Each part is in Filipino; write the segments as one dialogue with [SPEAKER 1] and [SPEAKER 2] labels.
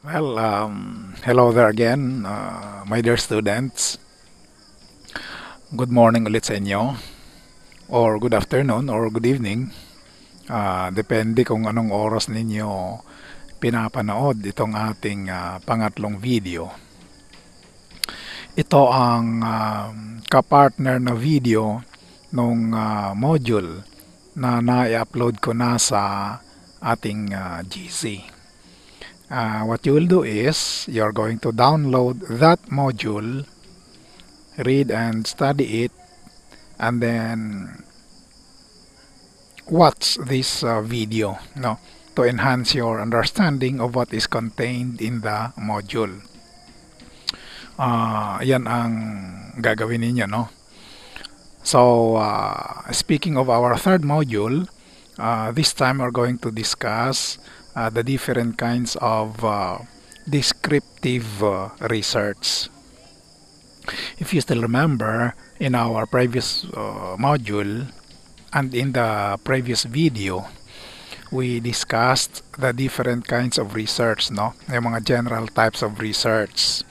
[SPEAKER 1] Well, um, hello there again, uh, my dear students. Good morning ulit sa inyo, or good afternoon, or good evening. Ah, depende kung anong oras ninyo pinapanood itong ating ah, pangatlong video. Ito ang um, kapartner na video nung ah, module na na-upload ko na sa ating ah, GC. Uh, what you will do is you're going to download that module, read and study it, and then watch this uh, video no, to enhance your understanding of what is contained in the module. Uh, yan ang gagawin ninyo. No? So, uh, speaking of our third module, uh, this time we're going to discuss uh, the different kinds of uh, descriptive uh, research. If you still remember, in our previous uh, module and in the previous video, we discussed the different kinds of research, no? Yung mga general types of research.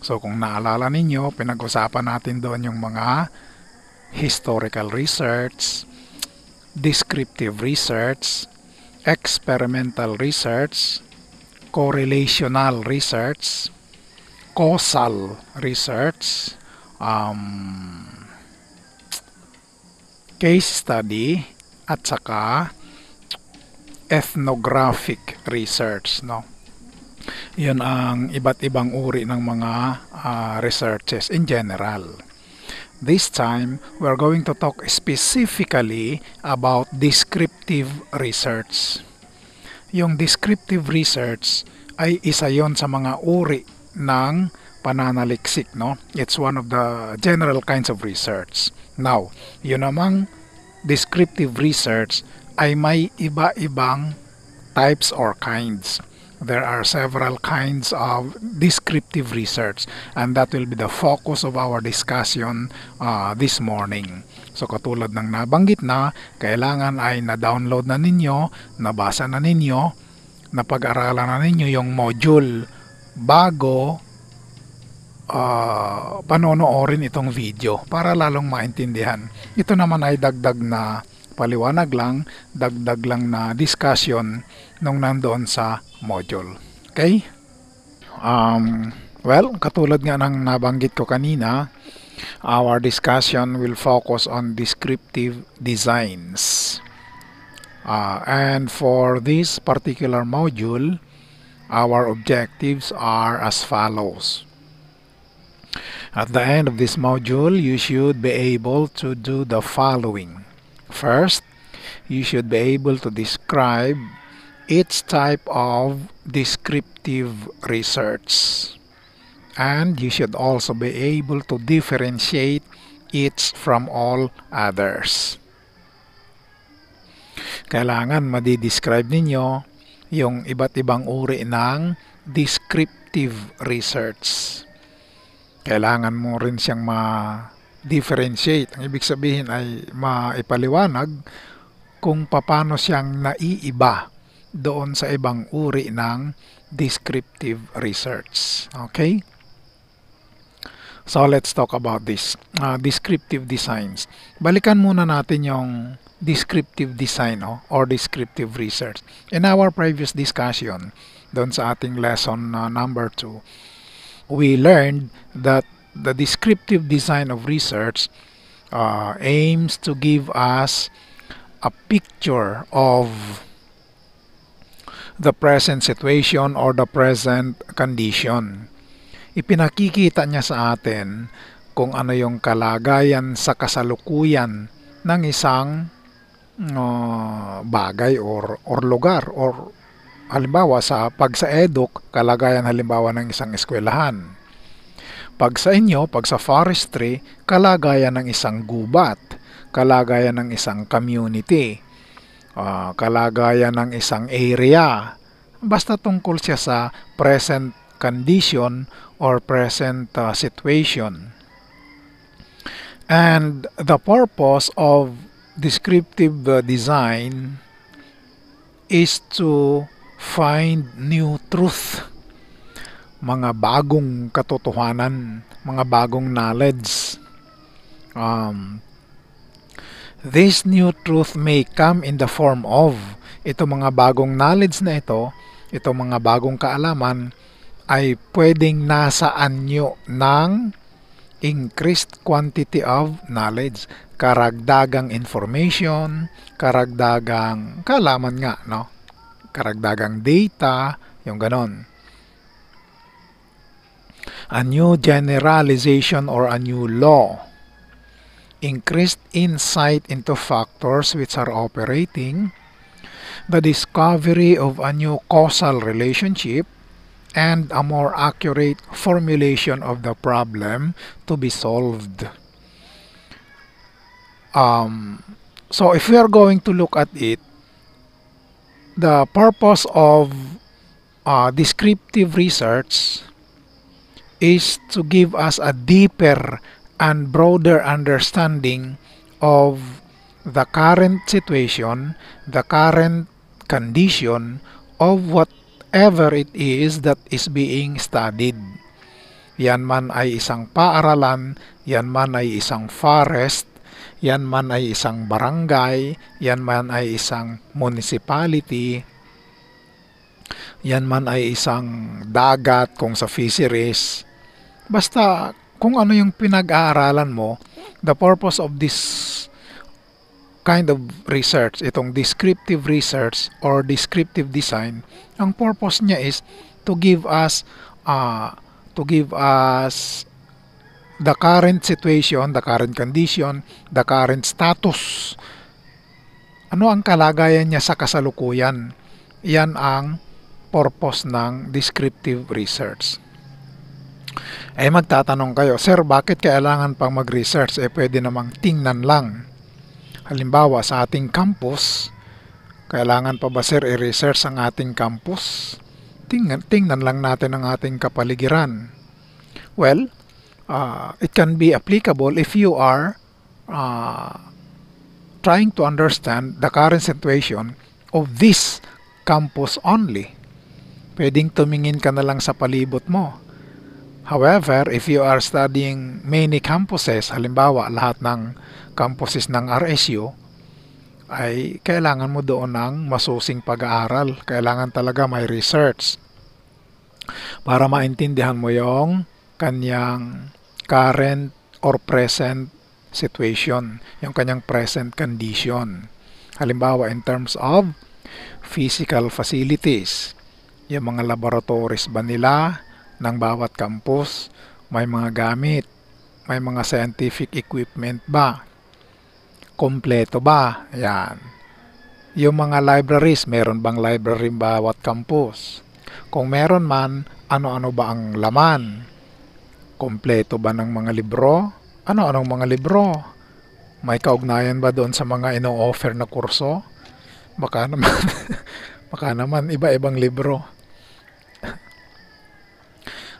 [SPEAKER 1] So kung naalala ninyo, pinag-usapan natin doon yung mga historical research, descriptive research, experimental research, correlational research, causal research, um, case study, at saka ethnographic research. No? Yun ang iba't ibang uri ng mga uh, researches in general. This time, we're going to talk specifically about descriptive research. Yung descriptive research ay isa yon sa mga uri ng pananaliksik, no? It's one of the general kinds of research. Now, yun namang descriptive research ay may iba-ibang types or kinds there are several kinds of descriptive research and that will be the focus of our discussion uh, this morning. So katulad ng nabanggit na, kailangan ay na-download na ninyo, nabasa na ninyo, napag-aralan na ninyo yung module bago uh, panonoorin itong video para lalong maintindihan. Ito naman ay dagdag na paliwanag lang, dagdag lang na discussion nung nandoon sa module. Okay? Um, well, katulad nga ng nabanggit ko kanina, our discussion will focus on descriptive designs. Uh, and for this particular module, our objectives are as follows. At the end of this module, you should be able to do the following. First, you should be able to describe each type of descriptive research. And you should also be able to differentiate each from all others. Kailangan madi-describe ninyo yung iba't ibang uri ng descriptive research. Kailangan mo rin siyang ma differentiate. Ang ibig sabihin ay maipaliwanag kung paano siyang naiiba doon sa ibang uri ng descriptive research. Okay? So let's talk about this. Uh, descriptive designs. Balikan muna natin yung descriptive design no? or descriptive research. In our previous discussion, doon sa ating lesson uh, number 2, we learned that the descriptive design of research uh, aims to give us a picture of the present situation or the present condition. Ipinakikita niya sa atin kung ano yung kalagayan sa kasalukuyan ng isang uh, bagay or, or lugar or halimbawa sa pag sa eduk kalagayan halimbawa ng isang eskwelahan pag sa inyo, pag sa forestry, kalagayan ng isang gubat, kalagayan ng isang community, uh, kalagayan ng isang area. Basta tungkol siya sa present condition or present uh, situation. And the purpose of descriptive uh, design is to find new truth mga bagong katotohanan, mga bagong knowledge. Um, this new truth may come in the form of ito mga bagong knowledge na ito, ito mga bagong kaalaman ay pwedeng nasa anyo ng increased quantity of knowledge, karagdagang information, karagdagang kaalaman nga, no? Karagdagang data, yung ganon. A new generalization or a new law. Increased insight into factors which are operating. The discovery of a new causal relationship and a more accurate formulation of the problem to be solved. Um, so if we are going to look at it, the purpose of uh, descriptive research is to give us a deeper and broader understanding of the current situation, the current condition of whatever it is that is being studied. Yan man ay isang paaralan, yan man ay isang forest, yan man ay isang barangay, yan man ay isang municipality, yan man ay isang dagat kung sa fisheries. Basta kung ano yung pinag-aaralan mo, the purpose of this kind of research, itong descriptive research or descriptive design, ang purpose niya is to give us uh, to give us the current situation, the current condition, the current status. Ano ang kalagayan niya sa kasalukuyan? Yan ang purpose ng descriptive research. Eh magtatanong kayo, Sir, bakit kailangan pang mag-research? Eh pwede namang tingnan lang. Halimbawa, sa ating campus, kailangan pa ba sir i-research ang ating campus? Tingnan, tingnan lang natin ang ating kapaligiran. Well, uh, it can be applicable if you are uh, trying to understand the current situation of this campus only. Pwedeng tumingin ka na lang sa palibot mo. However, if you are studying many campuses, halimbawa lahat ng campuses ng RSU, ay kailangan mo doon ng masusing pag-aaral. Kailangan talaga may research para maintindihan mo yung kanyang current or present situation, yung kanyang present condition. Halimbawa, in terms of physical facilities, yung mga laboratories ba nila ng bawat campus, may mga gamit, may mga scientific equipment ba, kompleto ba, yan. Yung mga libraries, meron bang library bawat campus? Kung meron man, ano-ano ba ang laman? Kompleto ba ng mga libro? Ano-anong mga libro? May kaugnayan ba doon sa mga ino-offer na kurso? Baka naman, baka naman iba-ibang libro.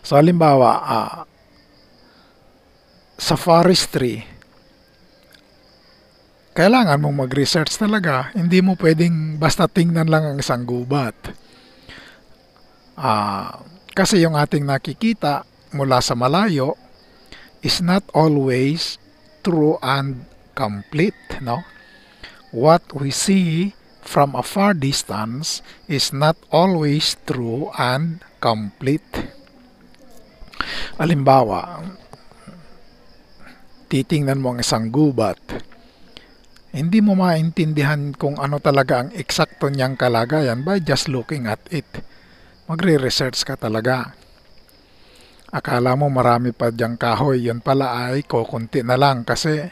[SPEAKER 1] So halimbawa, uh, sa forestry, kailangan mong mag-research talaga. Hindi mo pwedeng basta tingnan lang ang isang gubat. Uh, kasi yung ating nakikita mula sa malayo is not always true and complete, no? What we see from a far distance is not always true and complete. Alimbawa, titingnan mo ang isang gubat, hindi mo maintindihan kung ano talaga ang eksakto niyang kalagayan by just looking at it. Magre-research ka talaga. Akala mo marami pa diyang kahoy, yun pala ay kukunti na lang kasi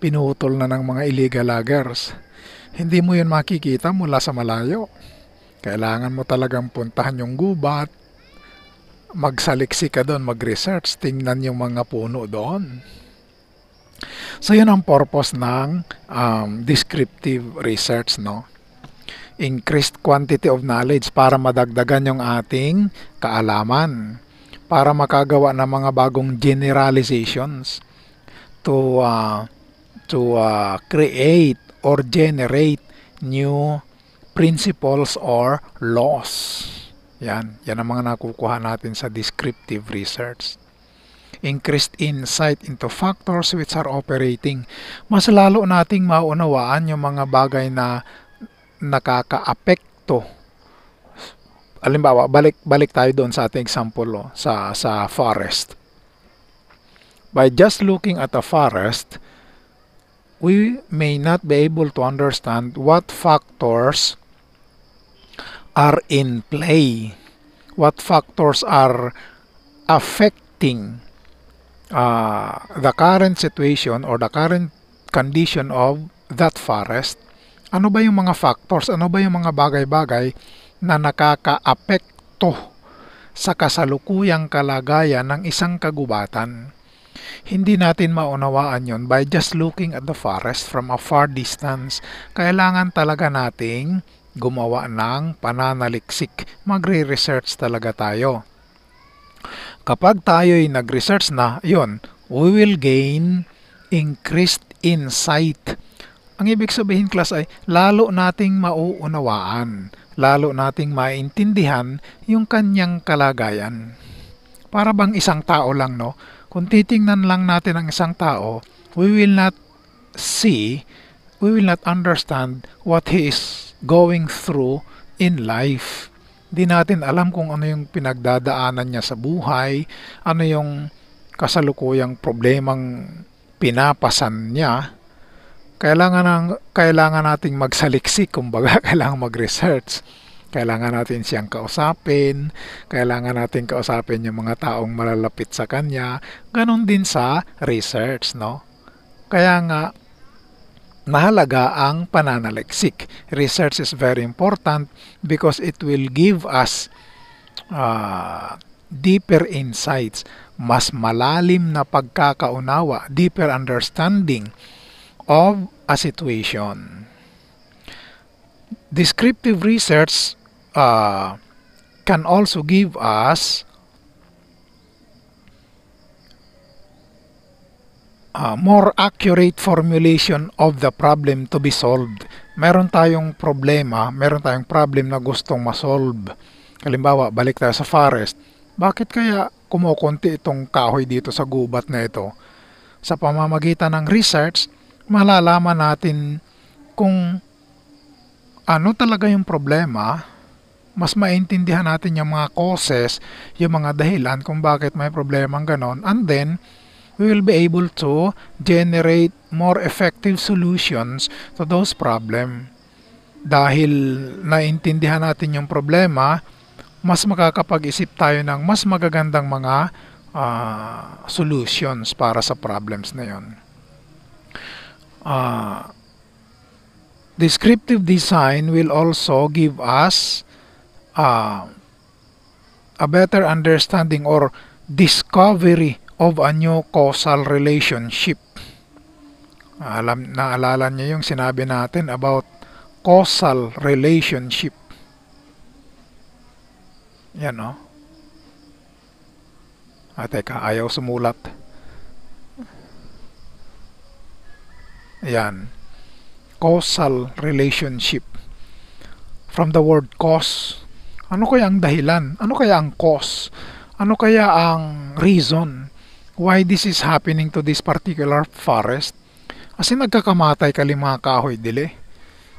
[SPEAKER 1] pinutol na ng mga illegal loggers. Hindi mo yun makikita mula sa malayo. Kailangan mo talagang puntahan yung gubat, magsaliksi ka doon, mag-research, tingnan yung mga puno doon. So yun ang purpose ng um, descriptive research, no? Increased quantity of knowledge para madagdagan yung ating kaalaman, para makagawa ng mga bagong generalizations to uh, to uh, create or generate new principles or laws. Yan, yan ang mga nakukuha natin sa descriptive research. Increased insight into factors which are operating. Mas lalo nating maunawaan yung mga bagay na nakakaapekto. Halimbawa, balik balik tayo doon sa ating example oh, sa sa forest. By just looking at a forest, we may not be able to understand what factors are in play, what factors are affecting uh, the current situation or the current condition of that forest. Ano ba yung mga factors, ano ba yung mga bagay-bagay na nakakaapekto sa kasalukuyang kalagayan ng isang kagubatan? Hindi natin maunawaan yon by just looking at the forest from a far distance. Kailangan talaga nating gumawa ng pananaliksik. Magre-research talaga tayo. Kapag tayo'y nag-research na, yon, we will gain increased insight. Ang ibig sabihin class ay lalo nating mauunawaan, lalo nating maintindihan yung kanyang kalagayan. Para bang isang tao lang, no? Kung titingnan lang natin ang isang tao, we will not see, we will not understand what he is going through in life. Di natin alam kung ano yung pinagdadaanan niya sa buhay, ano yung kasalukuyang problemang pinapasan niya. Kailangan, ng, kailangan nating magsaliksik, kumbaga kailangan mag-research. Kailangan natin siyang kausapin, kailangan natin kausapin yung mga taong malalapit sa kanya. Ganon din sa research, no? Kaya nga, mahalaga ang pananaliksik. Research is very important because it will give us uh, deeper insights, mas malalim na pagkakaunawa, deeper understanding of a situation. Descriptive research uh, can also give us uh, more accurate formulation of the problem to be solved. Meron tayong problema, meron tayong problem na gustong masolve. Halimbawa, balik tayo sa forest. Bakit kaya kumukunti itong kahoy dito sa gubat na ito? Sa pamamagitan ng research, malalaman natin kung ano talaga yung problema, mas maintindihan natin yung mga causes, yung mga dahilan kung bakit may problema ng ganon, and then we will be able to generate more effective solutions to those problem. Dahil naintindihan natin yung problema, mas makakapag-isip tayo ng mas magagandang mga uh, solutions para sa problems na yon. Uh, descriptive design will also give us uh, a better understanding or discovery of a new causal relationship. Alam, naalala niyo yung sinabi natin about causal relationship. Yan, no? Ah, teka, ayaw sumulat. Yan. Causal relationship. From the word cause. Ano kaya ang dahilan? Ano kaya ang cause? Ano kaya ang reason why this is happening to this particular forest. Kasi nagkakamatay kali mga kahoy dili.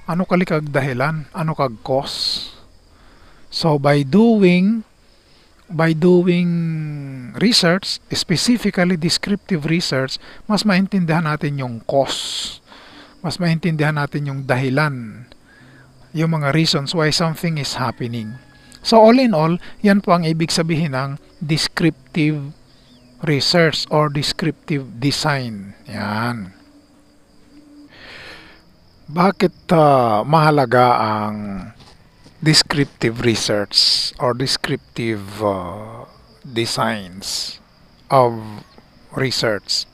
[SPEAKER 1] Ano kali kag dahilan? Ano kag cause? So by doing by doing research, specifically descriptive research, mas maintindihan natin yung cause. Mas maintindihan natin yung dahilan, yung mga reasons why something is happening. So all in all, yan po ang ibig sabihin ng descriptive research or descriptive design. Yan. Bakit uh, mahalaga ang descriptive research or descriptive uh, designs of research?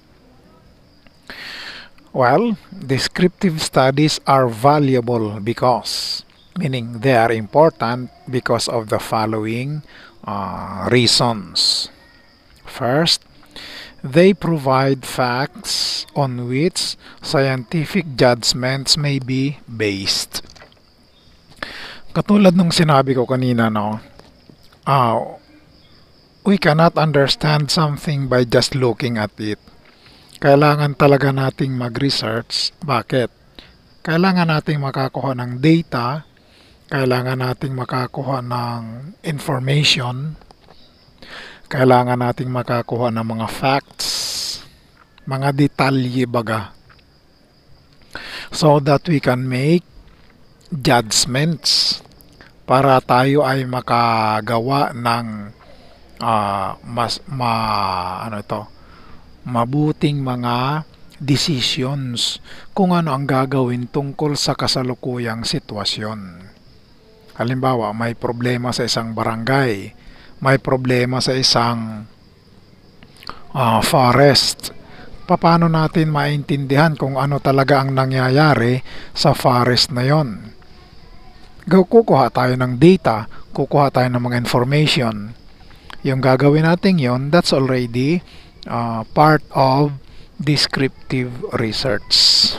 [SPEAKER 1] Well, descriptive studies are valuable because, meaning they are important because of the following uh, reasons. First, they provide facts on which scientific judgments may be based. Katulad nung sinabi ko kanina, no, uh, we cannot understand something by just looking at it. Kailangan talaga nating mag-research. Bakit? Kailangan nating makakuha ng data, kailangan nating makakuha ng information, kailangan nating makakuha ng mga facts, mga detalye baga, so that we can make judgments para tayo ay makagawa ng uh, mas ma ano ito mabuting mga decisions kung ano ang gagawin tungkol sa kasalukuyang sitwasyon. Halimbawa, may problema sa isang barangay, may problema sa isang uh, forest. Paano natin maintindihan kung ano talaga ang nangyayari sa forest na yon? Kukuha tayo ng data, kukuha tayo ng mga information, yung gagawin natin yon that's already uh, part of descriptive research.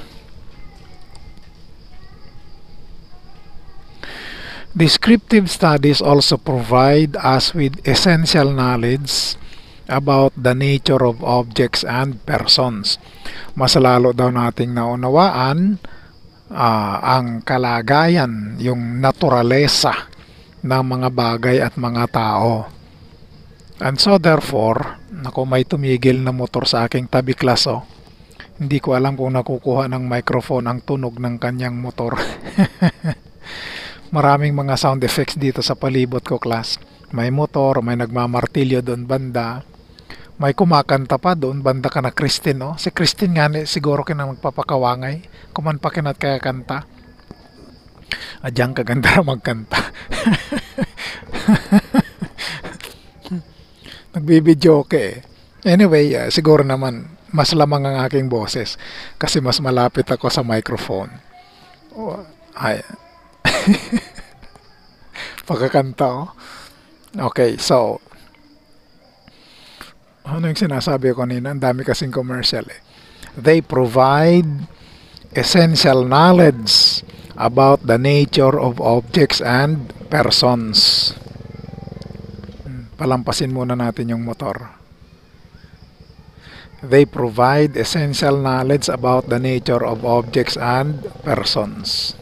[SPEAKER 1] Descriptive studies also provide us with essential knowledge about the nature of objects and persons. Mas lalo daw nating naunawaan uh, ang kalagayan, yung naturalesa ng mga bagay at mga tao. And so therefore, ako may tumigil na motor sa aking tabi klaso. Hindi ko alam kung nakukuha ng microphone ang tunog ng kanyang motor. Maraming mga sound effects dito sa palibot ko class. May motor, may nagmamartilyo doon banda. May kumakanta pa doon banda ka na Christine, no? Si Christine nga siguro kina magpapakawangay. Kuman pa kinat kaya kanta. Adyang kaganda magkanta. nagbibideo ka eh. Anyway, uh, siguro naman mas lamang ang aking boses kasi mas malapit ako sa microphone. Oh, ay. Pagkakanta oh. Okay, so ano yung sinasabi ko nina? Ang dami kasing commercial eh. They provide essential knowledge about the nature of objects and persons palampasin muna natin yung motor. They provide essential knowledge about the nature of objects and persons.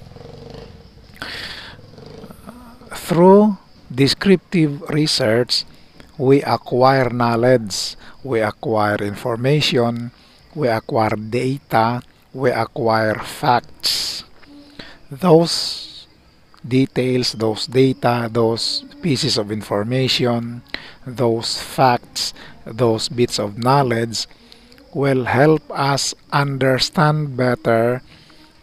[SPEAKER 1] Through descriptive research, we acquire knowledge, we acquire information, we acquire data, we acquire facts. Those details, those data, those pieces of information, those facts, those bits of knowledge will help us understand better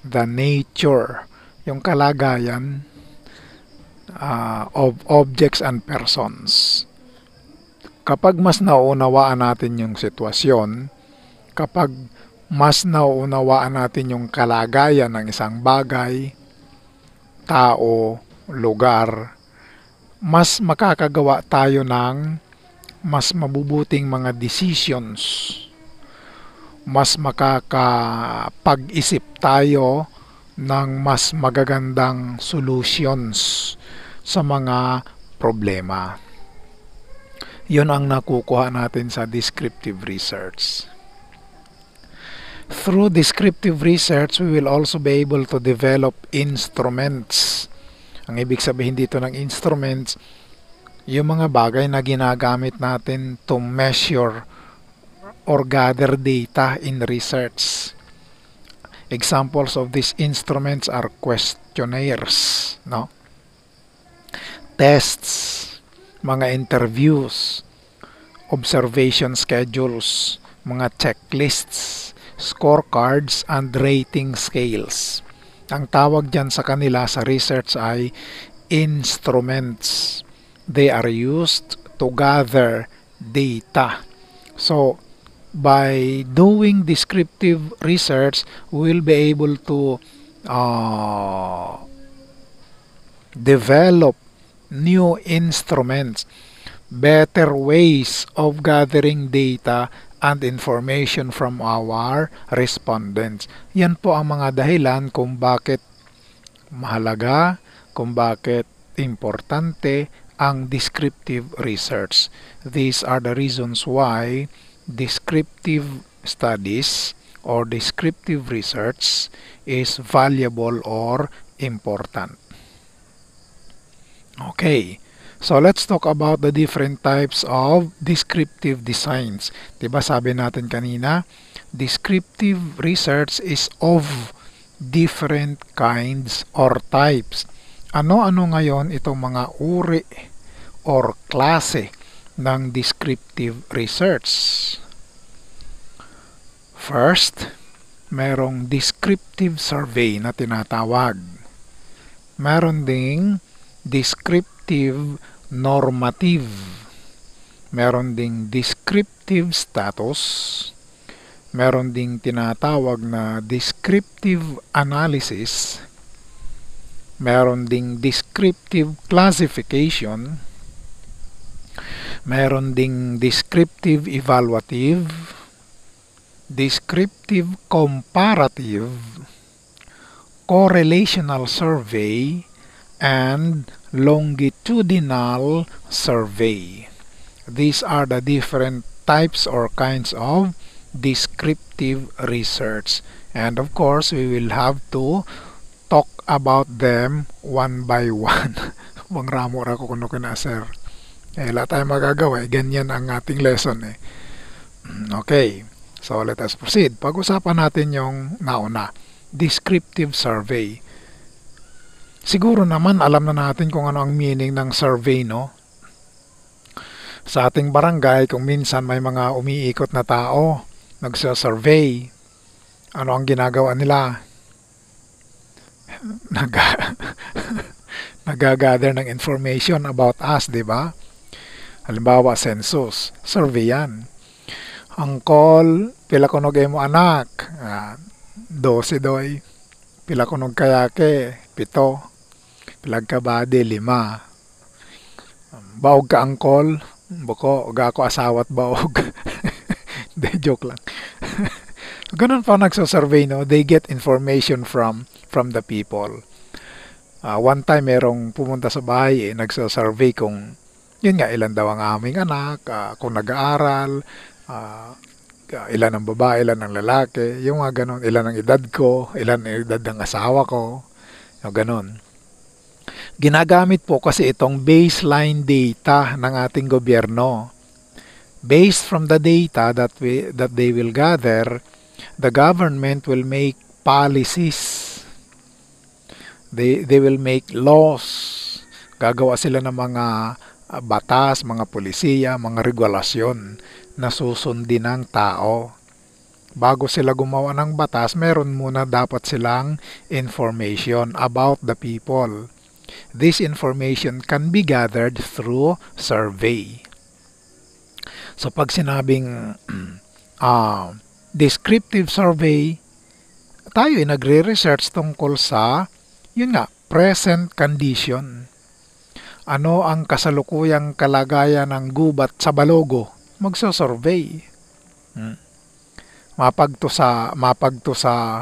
[SPEAKER 1] the nature, yung kalagayan uh, of objects and persons. Kapag mas nauunawaan natin yung sitwasyon, kapag mas nauunawaan natin yung kalagayan ng isang bagay, tao, lugar, mas makakagawa tayo ng mas mabubuting mga decisions. Mas makakapag-isip tayo ng mas magagandang solutions sa mga problema. Yun ang nakukuha natin sa descriptive research. Through descriptive research, we will also be able to develop instruments. Ang ibig sabihin dito ng instruments, yung mga bagay na ginagamit natin to measure or gather data in research. Examples of these instruments are questionnaires, no? Tests, mga interviews, observation schedules, mga checklists, scorecards and rating scales. Ang tawag dyan sa kanila sa research ay instruments. They are used to gather data. So, by doing descriptive research, we'll be able to uh, develop new instruments, better ways of gathering data and information from our respondents. Yan po ang mga dahilan kung bakit mahalaga, kung bakit importante ang descriptive research. These are the reasons why descriptive studies or descriptive research is valuable or important. Okay. So let's talk about the different types of descriptive designs. 'Di ba sabi natin kanina, descriptive research is of different kinds or types. Ano-ano ngayon itong mga uri or klase ng descriptive research? First, merong descriptive survey na tinatawag. Meron ding descriptive normative. Meron ding descriptive status. Meron ding tinatawag na descriptive analysis meron ding descriptive classification, meron ding descriptive evaluative, descriptive comparative, correlational survey, and longitudinal survey. These are the different types or kinds of descriptive research. And of course, we will have to talk about them one by one. Wang ramo ra ko kuno kana sir. Eh, wala tayong magagawa. Eh, ganyan ang ating lesson eh. Mm, okay. So, let us proceed. Pag-usapan natin yung nauna. Descriptive survey. Siguro naman alam na natin kung ano ang meaning ng survey, no? Sa ating barangay, kung minsan may mga umiikot na tao, nagsa-survey, ano ang ginagawa nila? naga nagagather ng information about us, di ba? Halimbawa, census, survey yan. Ang call, pila kunog mo anak, ah, 12 doy. Pila kunog kayake, pito. Pilag kabade, lima. Baog ka ang call, buko, uga ako asawat baog. De, joke lang. Ganun pa nagsasurvey, no? They get information from from the people. Uh, one time merong pumunta sa bahay, eh, nagsa-survey kung yun nga, ilan daw ang aming anak, uh, kung nag-aaral, uh, ilan ang babae, ilan ang lalaki, yung mga ganun, ilan ang edad ko, ilan ang edad ng asawa ko, yung ganun. Ginagamit po kasi itong baseline data ng ating gobyerno. Based from the data that we that they will gather, the government will make policies They, they will make laws. Gagawa sila ng mga batas, mga polisiya, mga regulasyon na susundin ng tao. Bago sila gumawa ng batas, meron muna dapat silang information about the people. This information can be gathered through survey. So pag sinabing uh, descriptive survey, tayo ay nagre-research tungkol sa yun nga, present condition. Ano ang kasalukuyang kalagayan ng gubat sa balogo? Magso-survey. Hmm. Mapagto sa mapagto sa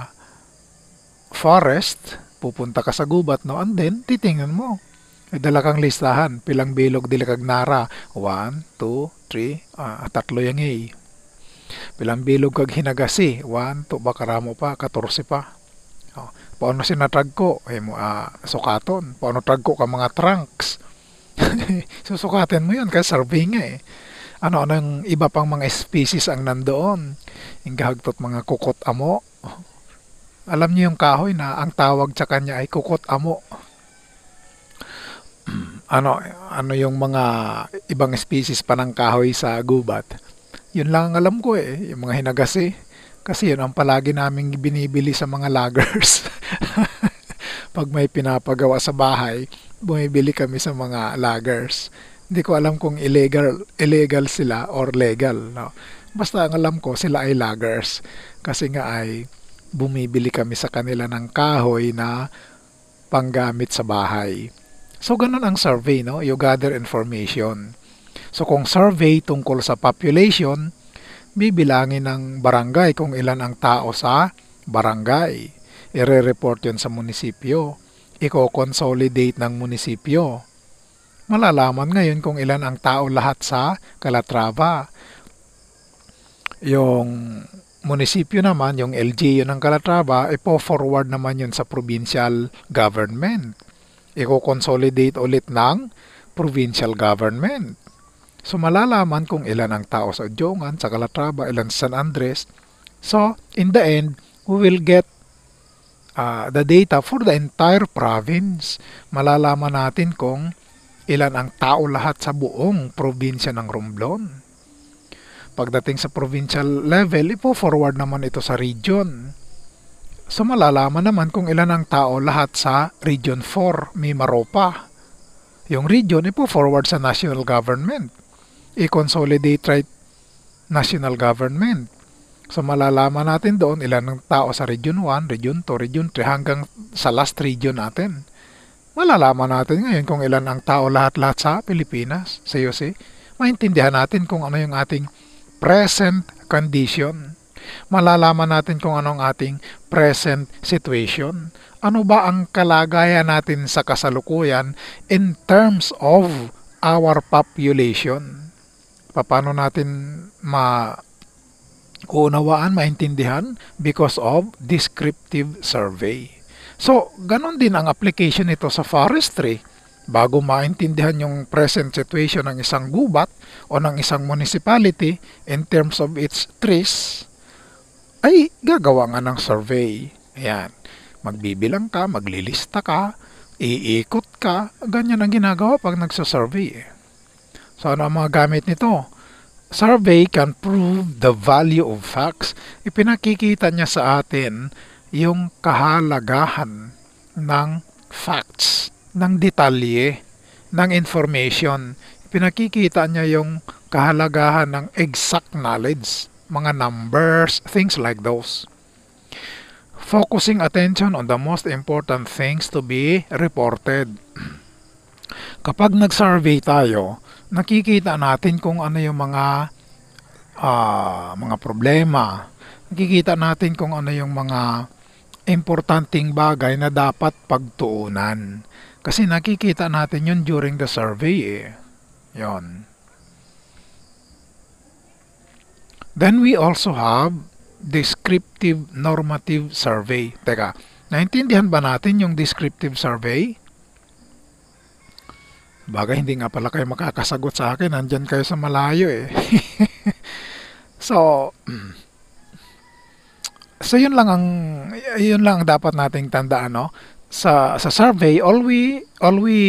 [SPEAKER 1] forest, pupunta ka sa gubat no and then titingnan mo. Ay dala kang listahan, pilang bilog dili kag nara. 1 2 3 ah, tatlo yang eh. Pilang bilog kag hinagasi, 1 2 bakaramo pa, 14 pa. Oh, paano sinatrag ko? Eh, mo, uh, sukaton. Paano trag ko ka mga trunks? Susukatin mo yun kasi survey nga eh. Ano, anong iba pang mga species ang nandoon? Yung gahagtot mga kukot amo. Alam niyo yung kahoy na ang tawag sa kanya ay kukot amo. ano, ano yung mga ibang species pa ng kahoy sa gubat? Yun lang ang alam ko eh. Yung mga hinagasi. Kasi yun ang palagi naming binibili sa mga loggers. Pag may pinapagawa sa bahay, bumibili kami sa mga loggers. Hindi ko alam kung illegal, illegal sila or legal. No? Basta ang alam ko, sila ay loggers. Kasi nga ay bumibili kami sa kanila ng kahoy na panggamit sa bahay. So, ganun ang survey, no? You gather information. So, kung survey tungkol sa population, bibilangin ng barangay kung ilan ang tao sa barangay. Ire-report yon sa munisipyo. Iko-consolidate ng munisipyo. malalaman ngayon kung ilan ang tao lahat sa Calatrava. Yung munisipyo naman, yung LGU ng Calatrava, ipo-forward naman yun sa provincial government. Iko-consolidate ulit ng provincial government. So malalaman kung ilan ang tao sa Udjongan, sa Calatrava, ilan sa San Andres. So in the end, we will get uh, the data for the entire province. Malalaman natin kung ilan ang tao lahat sa buong probinsya ng Romblon. Pagdating sa provincial level, ipo-forward naman ito sa region. So malalaman naman kung ilan ang tao lahat sa Region 4, Mimaropa. Yung region, ipo-forward sa national government i-consolidate right national government. So malalaman natin doon ilan ng tao sa Region 1, Region 2, Region 3 hanggang sa last region natin. Malalaman natin ngayon kung ilan ang tao lahat-lahat sa Pilipinas, sa UC. Maintindihan natin kung ano yung ating present condition. Malalaman natin kung ano ang ating present situation. Ano ba ang kalagayan natin sa kasalukuyan in terms of our population paano natin ma unawaan, maintindihan because of descriptive survey. So, ganon din ang application nito sa forestry. Bago maintindihan yung present situation ng isang gubat o ng isang municipality in terms of its trees, ay gagawa nga ng survey. Ayan. Magbibilang ka, maglilista ka, iikot ka, ganyan ang ginagawa pag nagsasurvey. So ano ang mga gamit nito? Survey can prove the value of facts. Ipinakikita niya sa atin yung kahalagahan ng facts, ng detalye, ng information. Pinakikita niya yung kahalagahan ng exact knowledge, mga numbers, things like those. Focusing attention on the most important things to be reported. Kapag nag-survey tayo, nakikita natin kung ano yung mga uh, mga problema. Nakikita natin kung ano yung mga importanteng bagay na dapat pagtuunan. Kasi nakikita natin yun during the survey eh. Yon. Then we also have descriptive normative survey. Teka, naintindihan ba natin yung descriptive survey? Bagay, hindi nga pala kayo makakasagot sa akin. Nandyan kayo sa malayo eh. so, so yun lang ang yun lang dapat nating tandaan no sa sa survey all we all we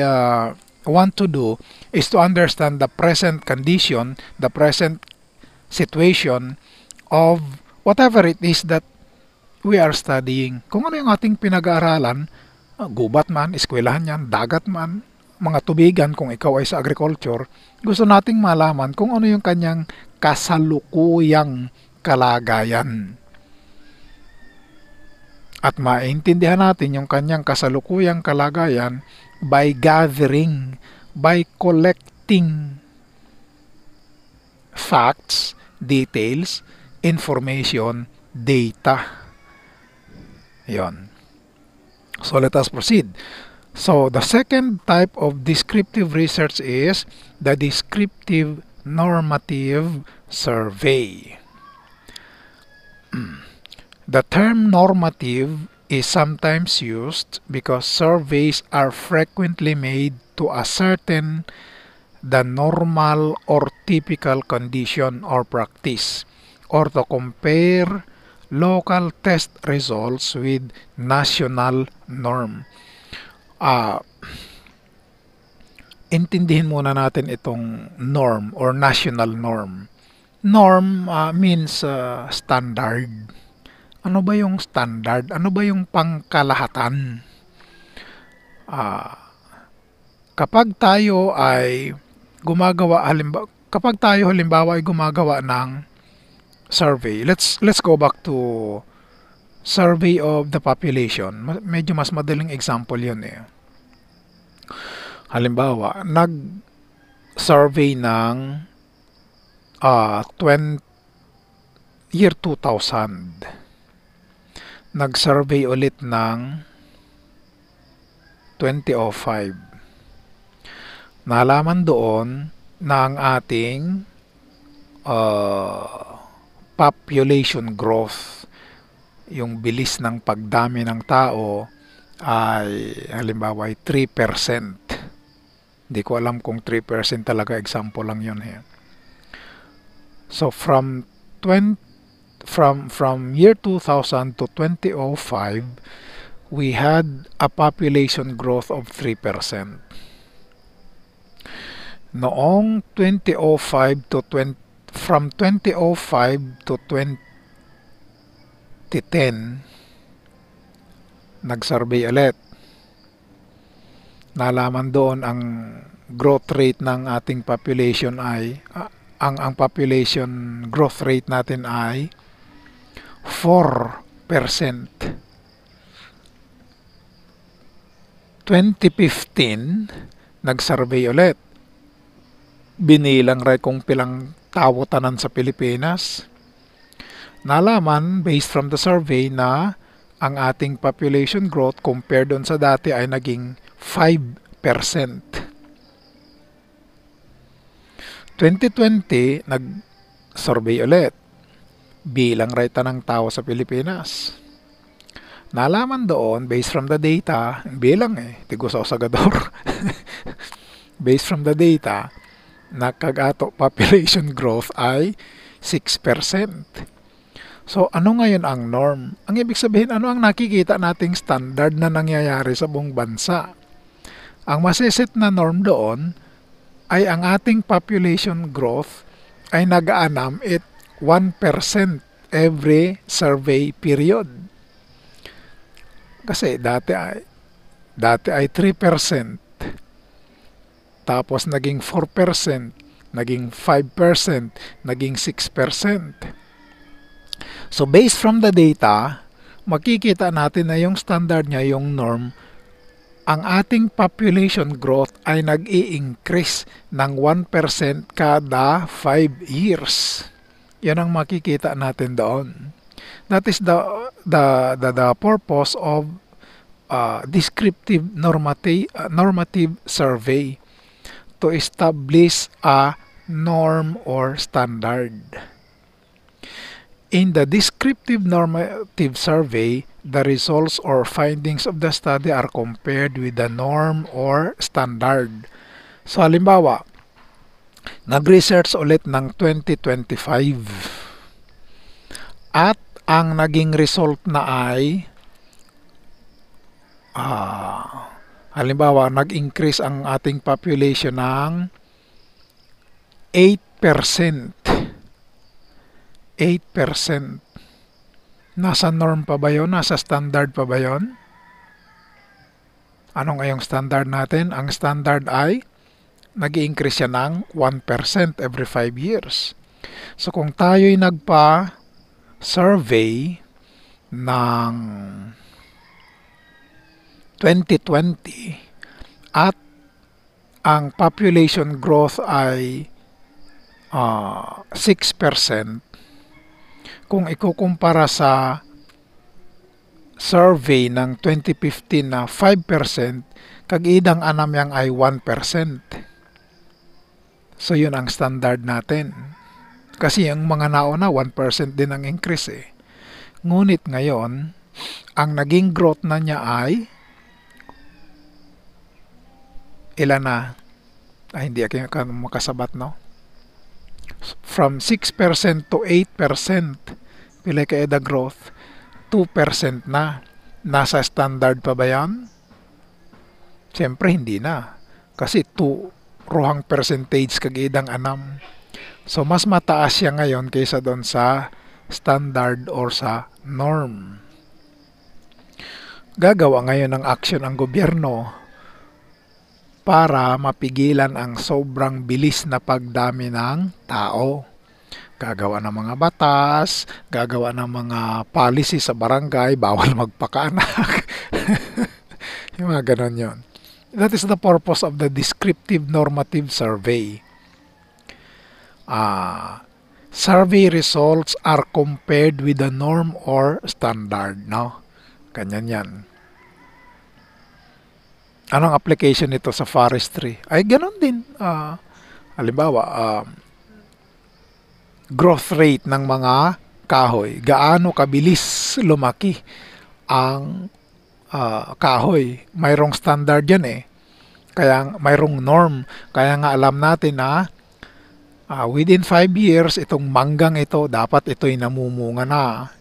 [SPEAKER 1] uh, want to do is to understand the present condition the present situation of whatever it is that we are studying kung ano yung ating pinag-aaralan uh, gubat man eskwelahan yan dagat man mga tubigan kung ikaw ay sa agriculture, gusto nating malaman kung ano yung kanyang kasalukuyang kalagayan. At maintindihan natin yung kanyang kasalukuyang kalagayan by gathering, by collecting facts, details, information, data. Yon. So let us proceed. So the second type of descriptive research is the descriptive normative survey. Hmm. the term normative is sometimes used because surveys are frequently made to ascertain the normal or typical condition or practice or to compare local test results with national norm uh, intindihin muna natin itong norm or national norm. Norm uh, means uh, standard. Ano ba yung standard? Ano ba yung pangkalahatan? Uh, kapag tayo ay gumagawa halimbawa kapag tayo halimbawa ay gumagawa ng survey let's let's go back to survey of the population, medyo mas madaling example yun eh. Halimbawa, nag-survey ng uh, 20, year 2000. Nag-survey ulit ng 2005. nalaman doon na ang ating uh, population growth, yung bilis ng pagdami ng tao ay halimbawa ay 3%. Hindi ko alam kung 3% talaga example lang yun eh. So from 20 from from year 2000 to 2005 we had a population growth of 3%. Noong 2005 to 20 from 2005 to 2010 nag-survey ulit. Nalaman doon ang growth rate ng ating population ay ang ang population growth rate natin ay 4%. 2015, nag-survey ulit. Binilang rin kung pilang tao tanan sa Pilipinas. Nalaman, based from the survey, na ang ating population growth compared doon sa dati ay naging 5%. 2020, nag-survey ulit. Bilang rayta ng tao sa Pilipinas. Nalaman doon, based from the data, bilang eh, tigo sa osagador. based from the data, na kagato population growth ay 6%. So, ano ngayon ang norm? Ang ibig sabihin, ano ang nakikita nating standard na nangyayari sa buong bansa? Ang masisit na norm doon ay ang ating population growth ay nag-aanam at 1% every survey period. Kasi dati ay dati ay 3%. Tapos naging 4%, naging 5%, naging 6%. So based from the data, makikita natin na yung standard niya, yung norm, ang ating population growth ay nag-i-increase ng 1% kada 5 years. Yan ang makikita natin doon. That is the the the, the purpose of uh, descriptive normative uh, normative survey to establish a norm or standard. In the descriptive normative survey, the results or findings of the study are compared with the norm or standard. So halimbawa, nag-research ulit ng 2025 at ang naging result na ay uh, halimbawa nag-increase ang ating population ng 8%. 8%. Nasa norm pa ba yun? Nasa standard pa ba yun? Ano ngayong standard natin? Ang standard ay nag increase siya ng 1% every 5 years. So kung tayo'y nagpa survey ng 2020 at ang population growth ay uh, ah, 6% kung ikukumpara sa survey ng 2015 na 5% kag idang anam yang ay 1%. So yun ang standard natin. Kasi ang mga nauna 1% din ang increase eh. Ngunit ngayon, ang naging growth na niya ay ilan na? Ay, hindi ako makasabat, no? From 6% to 8%, pila ka the growth, 2% na. Nasa standard pa ba yan? Siyempre, hindi na. Kasi 2 ruhang percentage kagidang anam. So mas mataas siya ngayon kaysa doon sa standard or sa norm. Gagawa ngayon ng action ang gobyerno para mapigilan ang sobrang bilis na pagdami ng tao. Gagawa ng mga batas, gagawa ng mga policy sa barangay, bawal magpakaanak. yung mga ganon yun. That is the purpose of the descriptive normative survey uh, survey results are compared with the norm or standard, no? Ganyan yan. Anong application nito sa forestry? Ay, ganun din. Ah, halimbawa, ah, growth rate ng mga kahoy. Gaano kabilis lumaki ang ah, kahoy. Mayroong standard yan eh. Kaya mayroong norm. Kaya nga alam natin na ah, within 5 years, itong manggang ito, dapat ito'y namumunga na.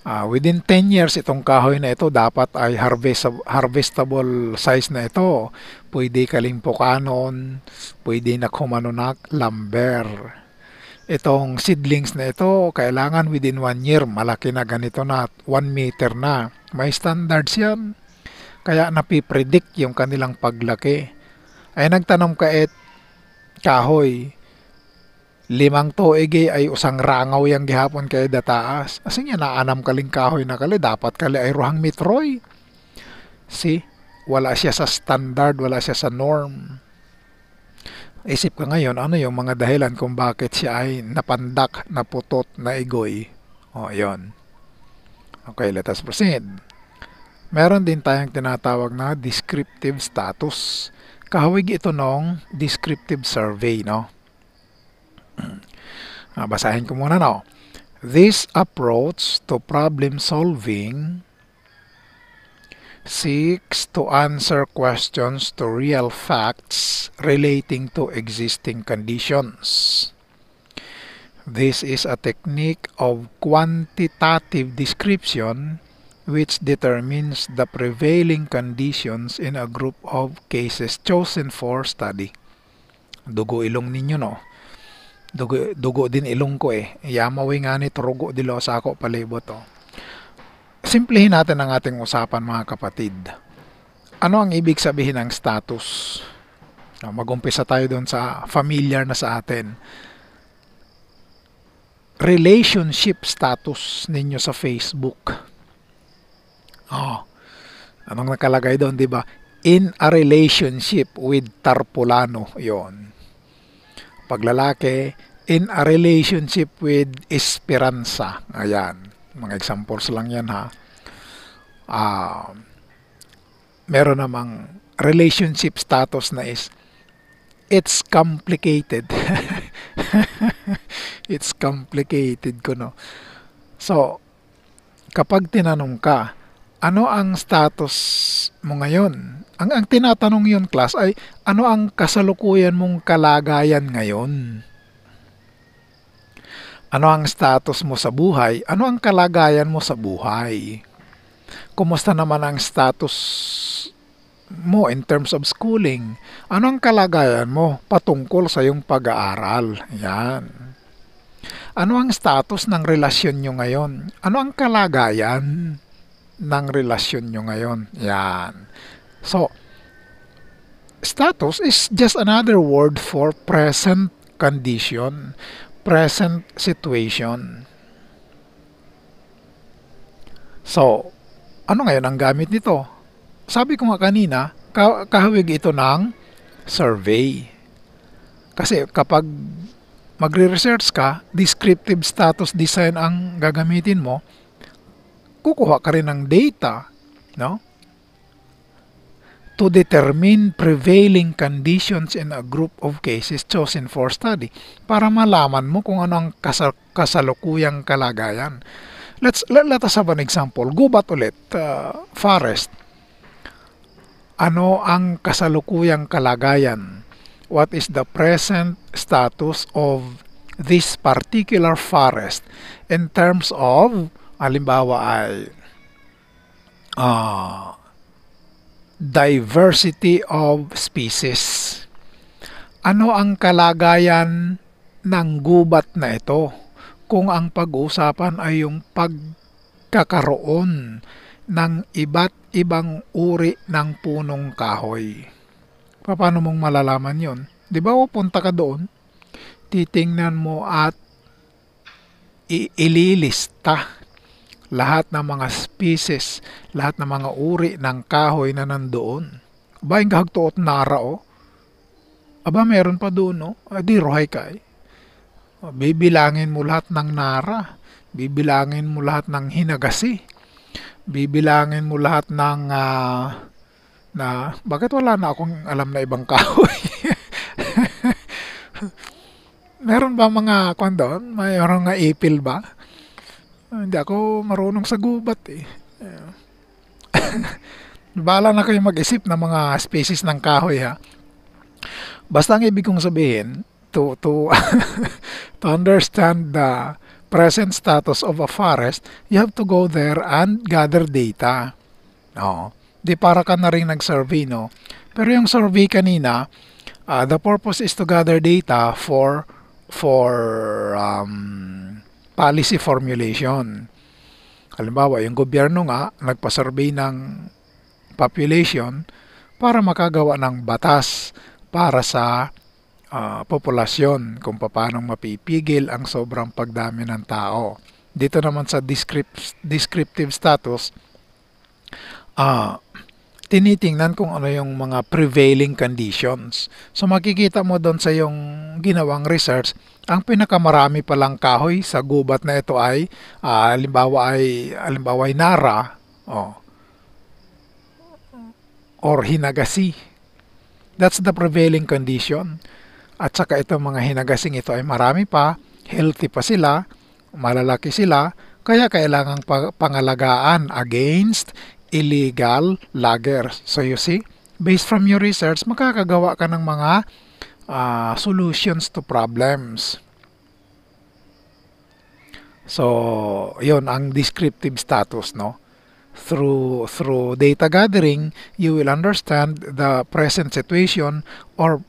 [SPEAKER 1] Ah, within 10 years, itong kahoy na ito dapat ay harvest, harvestable size na ito. Pwede kalimpokanon, pwede na kumano na lumber. Itong seedlings na ito, kailangan within 1 year, malaki na ganito na, 1 meter na. May standards yan. Kaya napipredict yung kanilang paglaki. Ay nagtanong ka et kahoy, limang tuig eh, ay usang rangaw yang gihapon kay dataas. Asi nga naanam kaling kahoy na kali dapat kali ay ruhang metroy. Si wala siya sa standard, wala siya sa norm. Isip ka ngayon, ano yung mga dahilan kung bakit siya ay napandak, naputot, naigoy. O, yon. Okay, let us proceed. Meron din tayong tinatawag na descriptive status. Kahawig ito nung descriptive survey, no? Ah, basahin ko muna no. This approach to problem solving seeks to answer questions to real facts relating to existing conditions. This is a technique of quantitative description which determines the prevailing conditions in a group of cases chosen for study. Dugo ilong ninyo no dugo, dugo din ilong ko eh. Yamawi nga ni turugo dilo sa ako palibot to. Simplihin natin ang ating usapan mga kapatid. Ano ang ibig sabihin ng status? Magumpisa tayo doon sa familiar na sa atin. Relationship status ninyo sa Facebook. Oh, anong nakalagay doon, di ba? In a relationship with Tarpulano, yon paglalaki in a relationship with Esperanza. Ayan, mga examples lang yan ha. Uh, meron namang relationship status na is it's complicated. it's complicated ko no. So, kapag tinanong ka, ano ang status mo ngayon? Ang, ang tinatanong yun, class, ay ano ang kasalukuyan mong kalagayan ngayon? Ano ang status mo sa buhay? Ano ang kalagayan mo sa buhay? Kumusta naman ang status mo in terms of schooling? Ano ang kalagayan mo patungkol sa iyong pag-aaral? Yan. Ano ang status ng relasyon nyo ngayon? Ano ang kalagayan ng relasyon nyo ngayon? Yan. So, status is just another word for present condition, present situation. So, ano ngayon ang gamit nito? Sabi ko nga kanina, kahawig ito ng survey. Kasi kapag magre-research ka, descriptive status design ang gagamitin mo, kukuha ka rin ng data, no? To determine prevailing conditions in a group of cases chosen for study para malaman mo kung ano ang kasal kasalukuyang kalagayan. Let's let, let us have an example. Gubat ulit, uh, forest. Ano ang kasalukuyang kalagayan? What is the present status of this particular forest in terms of halimbawa ay uh, diversity of species. Ano ang kalagayan ng gubat na ito kung ang pag-uusapan ay yung pagkakaroon ng iba't ibang uri ng punong kahoy? Paano mong malalaman yon? Di ba pupunta ka doon, titingnan mo at ililista lahat ng mga species, lahat ng mga uri ng kahoy na nandoon. Ba, yung kahagtuot nara o? Aba, meron pa doon, no? Adi, rohay ka eh. Bibilangin mo lahat ng nara. Bibilangin mo lahat ng hinagasi. Bibilangin mo lahat ng uh, na bakit wala na akong alam na ibang kahoy? Meron ba mga kwan doon? Mayroong nga ipil ba? Hindi ako marunong sa gubat eh. Bahala na kayo mag-isip ng mga species ng kahoy ha. Basta ang ibig kong sabihin, to, to, to understand the present status of a forest, you have to go there and gather data. No. Di para ka na rin nag-survey, no? Pero yung survey kanina, uh, the purpose is to gather data for for um, policy formulation. Halimbawa, yung gobyerno nga nagpa-survey ng population para makagawa ng batas para sa uh, populasyon kung paano mapipigil ang sobrang pagdami ng tao. Dito naman sa descript, descriptive status, uh, tinitingnan kung ano yung mga prevailing conditions. So makikita mo doon sa yung ginawang research, ang pinakamarami palang kahoy sa gubat na ito ay, uh, halimbawa ay, halimbawa ay nara, oh, or hinagasi. That's the prevailing condition. At saka itong mga hinagasing ito ay marami pa, healthy pa sila, malalaki sila, kaya kailangang pangalagaan against illegal loggers. So you see, based from your research, makakagawa ka ng mga uh, solutions to problems. So, yon ang descriptive status, no? through through data gathering you will understand the present situation or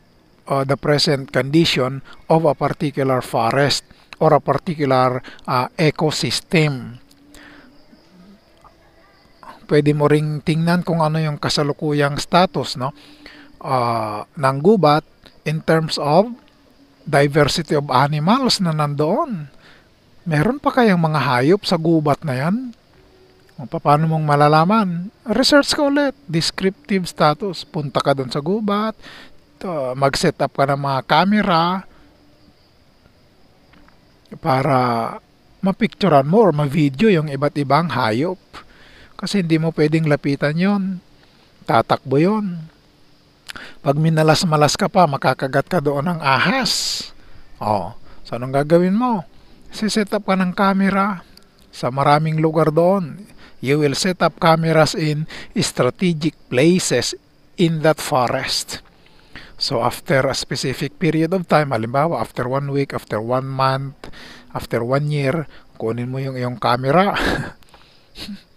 [SPEAKER 1] uh, the present condition of a particular forest or a particular uh, ecosystem pwede mo ring tingnan kung ano yung kasalukuyang status no uh, ng gubat in terms of diversity of animals na nandoon meron pa kayang mga hayop sa gubat na yan paano mong malalaman? Research ka ulit. Descriptive status. Punta ka doon sa gubat. Mag-set up ka ng mga camera para mapicturean mo or ma-video yung iba't ibang hayop. Kasi hindi mo pwedeng lapitan yon Tatakbo yon Pag minalas-malas ka pa, makakagat ka doon ng ahas. Oh, so anong gagawin mo? Siset up ka ng camera sa maraming lugar doon you will set up cameras in strategic places in that forest. So after a specific period of time, halimbawa after one week, after one month, after one year, kunin mo yung iyong camera.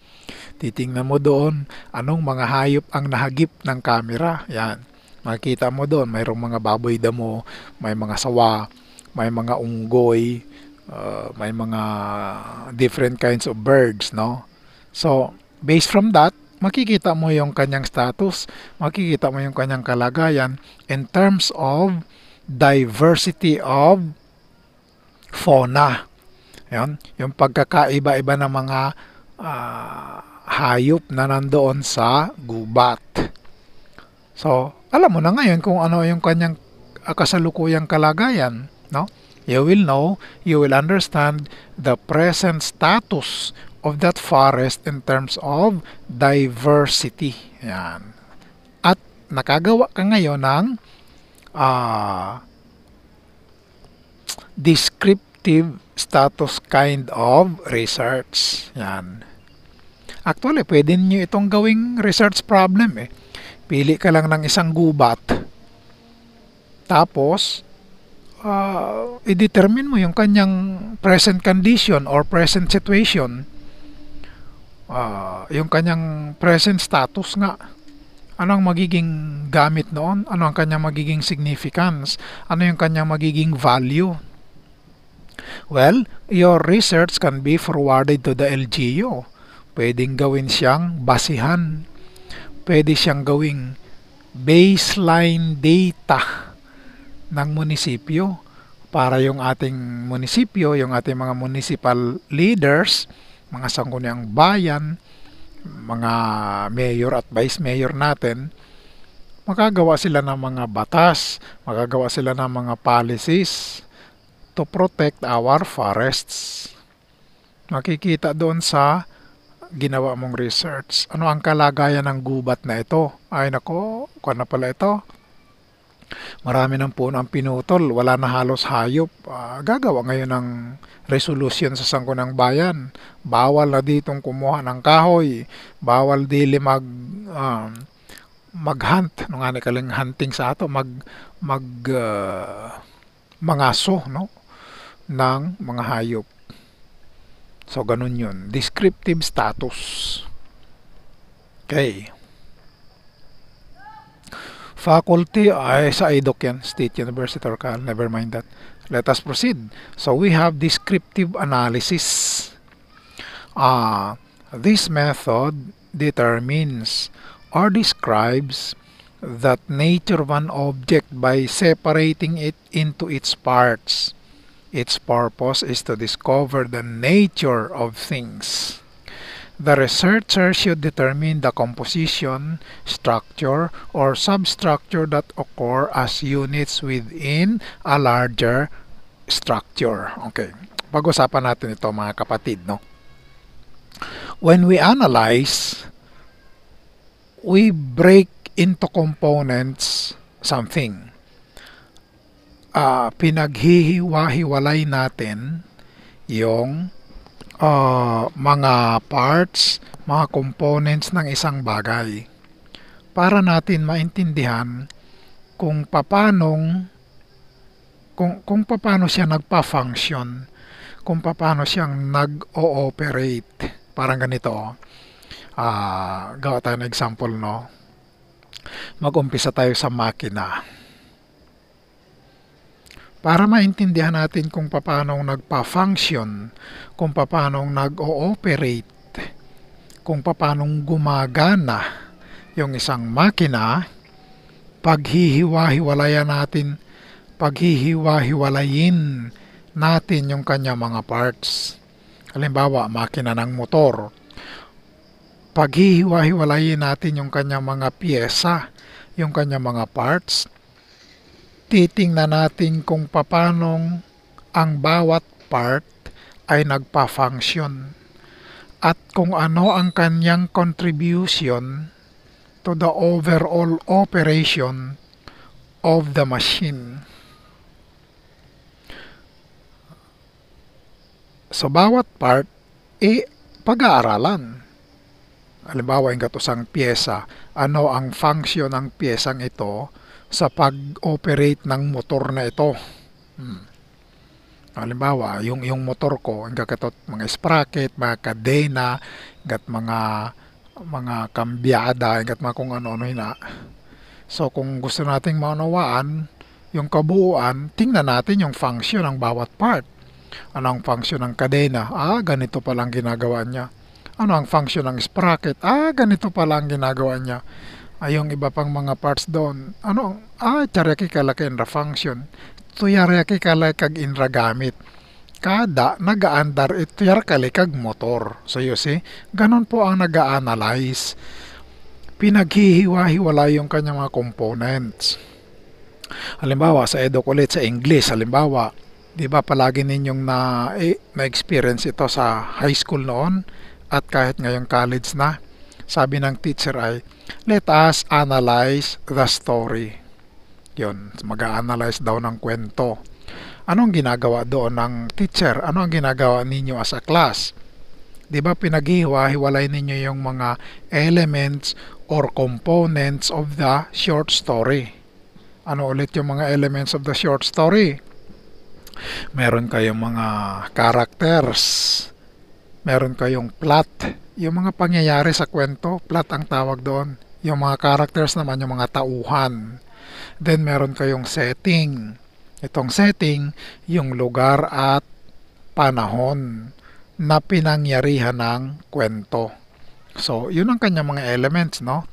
[SPEAKER 1] Titingnan mo doon anong mga hayop ang nahagip ng camera. Yan. Makita mo doon, mayroong mga baboy damo, may mga sawa, may mga unggoy, uh, may mga different kinds of birds, no? So, based from that, makikita mo yung kanyang status, makikita mo yung kanyang kalagayan in terms of diversity of fauna. Yan, yung pagkakaiba-iba ng mga uh, hayop na nandoon sa gubat. So, alam mo na ngayon kung ano yung kanyang kasalukuyang kalagayan, no? You will know, you will understand the present status of that forest in terms of diversity. Yan. At nakagawa ka ngayon ng uh, descriptive status kind of research. Yan. Actually, pwede nyo itong gawing research problem eh. Pili ka lang ng isang gubat. Tapos, uh, i-determine mo yung kanyang present condition or present situation. Uh, yung kanyang present status nga. Ano ang magiging gamit noon? Ano ang kanyang magiging significance? Ano yung kanyang magiging value? Well your research can be forwarded to the LGU pwedeng gawin siyang basihan pwede siyang gawing baseline data ng munisipyo para yung ating munisipyo, yung ating mga municipal leaders mga sangguniang bayan, mga mayor at vice mayor natin, makagawa sila ng mga batas, makagawa sila ng mga policies to protect our forests. Makikita doon sa ginawa mong research. Ano ang kalagayan ng gubat na ito? Ay nako, kung na pala ito. Marami ng puno ang pinutol, wala na halos hayop. Ah, gagawa ngayon ng resolution sa sangkunang bayan. Bawal na ditong kumuha ng kahoy. Bawal dili mag um, mag-hunt, no nga ni kaling hunting sa ato, mag mag uh, mangaso, no? ng mga hayop. So, ganun yun. Descriptive status. Okay. Faculty, ay sa IDOC yan, State University or Cal, never mind that. Let us proceed. So, we have descriptive analysis. Uh, this method determines or describes that nature of an object by separating it into its parts its purpose is to discover the nature of things. The researcher should determine the composition, structure, or substructure that occur as units within a larger structure. Okay. Pag-usapan natin ito mga kapatid, no? When we analyze, we break into components something uh, pinaghihiwa-hiwalay natin yung uh, mga parts, mga components ng isang bagay para natin maintindihan kung papanong kung, kung paano siya nagpa-function, kung paano siyang nag-ooperate. Parang ganito. Uh, gawa tayo ng example, no? Mag-umpisa tayo sa makina para maintindihan natin kung paano nagpa-function, kung paano nag-ooperate, kung paano gumagana yung isang makina, paghihiwa-hiwalayan natin, paghihiwa-hiwalayin natin yung kanya mga parts. Halimbawa, makina ng motor. Paghihiwa-hiwalayin natin yung kanya mga pyesa, yung kanya mga parts, titingnan natin kung papanong ang bawat part ay nagpa-function at kung ano ang kanyang contribution to the overall operation of the machine. So, bawat part, eh, pag-aaralan. Halimbawa, yung gatusang pyesa, ano ang function ng pyesang ito sa pag-operate ng motor na ito. Hmm. Halimbawa, yung, yung motor ko, ang kakatot mga sprocket, mga kadena, gat mga mga kambyada, gat mga kung ano-ano na. So, kung gusto nating maunawaan yung kabuuan, tingnan natin yung function ng bawat part. Ano ang function ng kadena? Ah, ganito pa lang ginagawa niya. Ano ang function ng sprocket? Ah, ganito pa lang ginagawa niya ay yung iba pang mga parts doon. Ano? Ah, charaki kalaki inra function. Tuyaraki kalaki kag inra gamit. Kada nagaandar ituyar kali kag motor. So you see, ganon po ang naga-analyze. Pinaghihiwa-hiwala yung kanyang mga components. Halimbawa, sa eduk ulit sa English, halimbawa, di ba palagi ninyong na, eh, na-experience ito sa high school noon at kahit ngayong college na, sabi ng teacher ay, let us analyze the story. Yun, mag-analyze daw ng kwento. Anong ginagawa doon ng teacher? Ano ang ginagawa ninyo as a class? Di ba pinaghihiwa-hiwalay ninyo yung mga elements or components of the short story? Ano ulit yung mga elements of the short story? Meron kayong mga characters, meron kayong plot, yung mga pangyayari sa kwento, plot ang tawag doon. Yung mga characters naman, yung mga tauhan. Then meron kayong setting. Itong setting, yung lugar at panahon na pinangyarihan ng kwento. So, yun ang kanyang mga elements, no?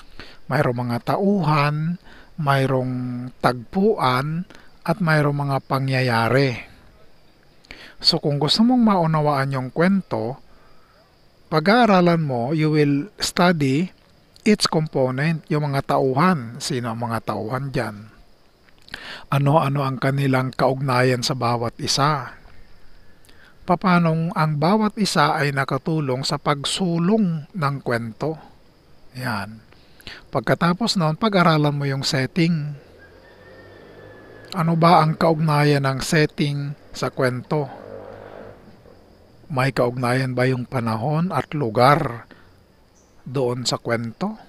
[SPEAKER 1] Mayroong mga tauhan, mayroong tagpuan, at mayroong mga pangyayari. So, kung gusto mong maunawaan yung kwento, pag-aaralan mo, you will study its component, yung mga tauhan. Sino ang mga tauhan dyan? Ano-ano ang kanilang kaugnayan sa bawat isa? papanong ang bawat isa ay nakatulong sa pagsulong ng kwento. Yan. Pagkatapos noon, pag-aralan mo yung setting. Ano ba ang kaugnayan ng setting sa kwento? May kaugnayan ba yung panahon at lugar doon sa kwento?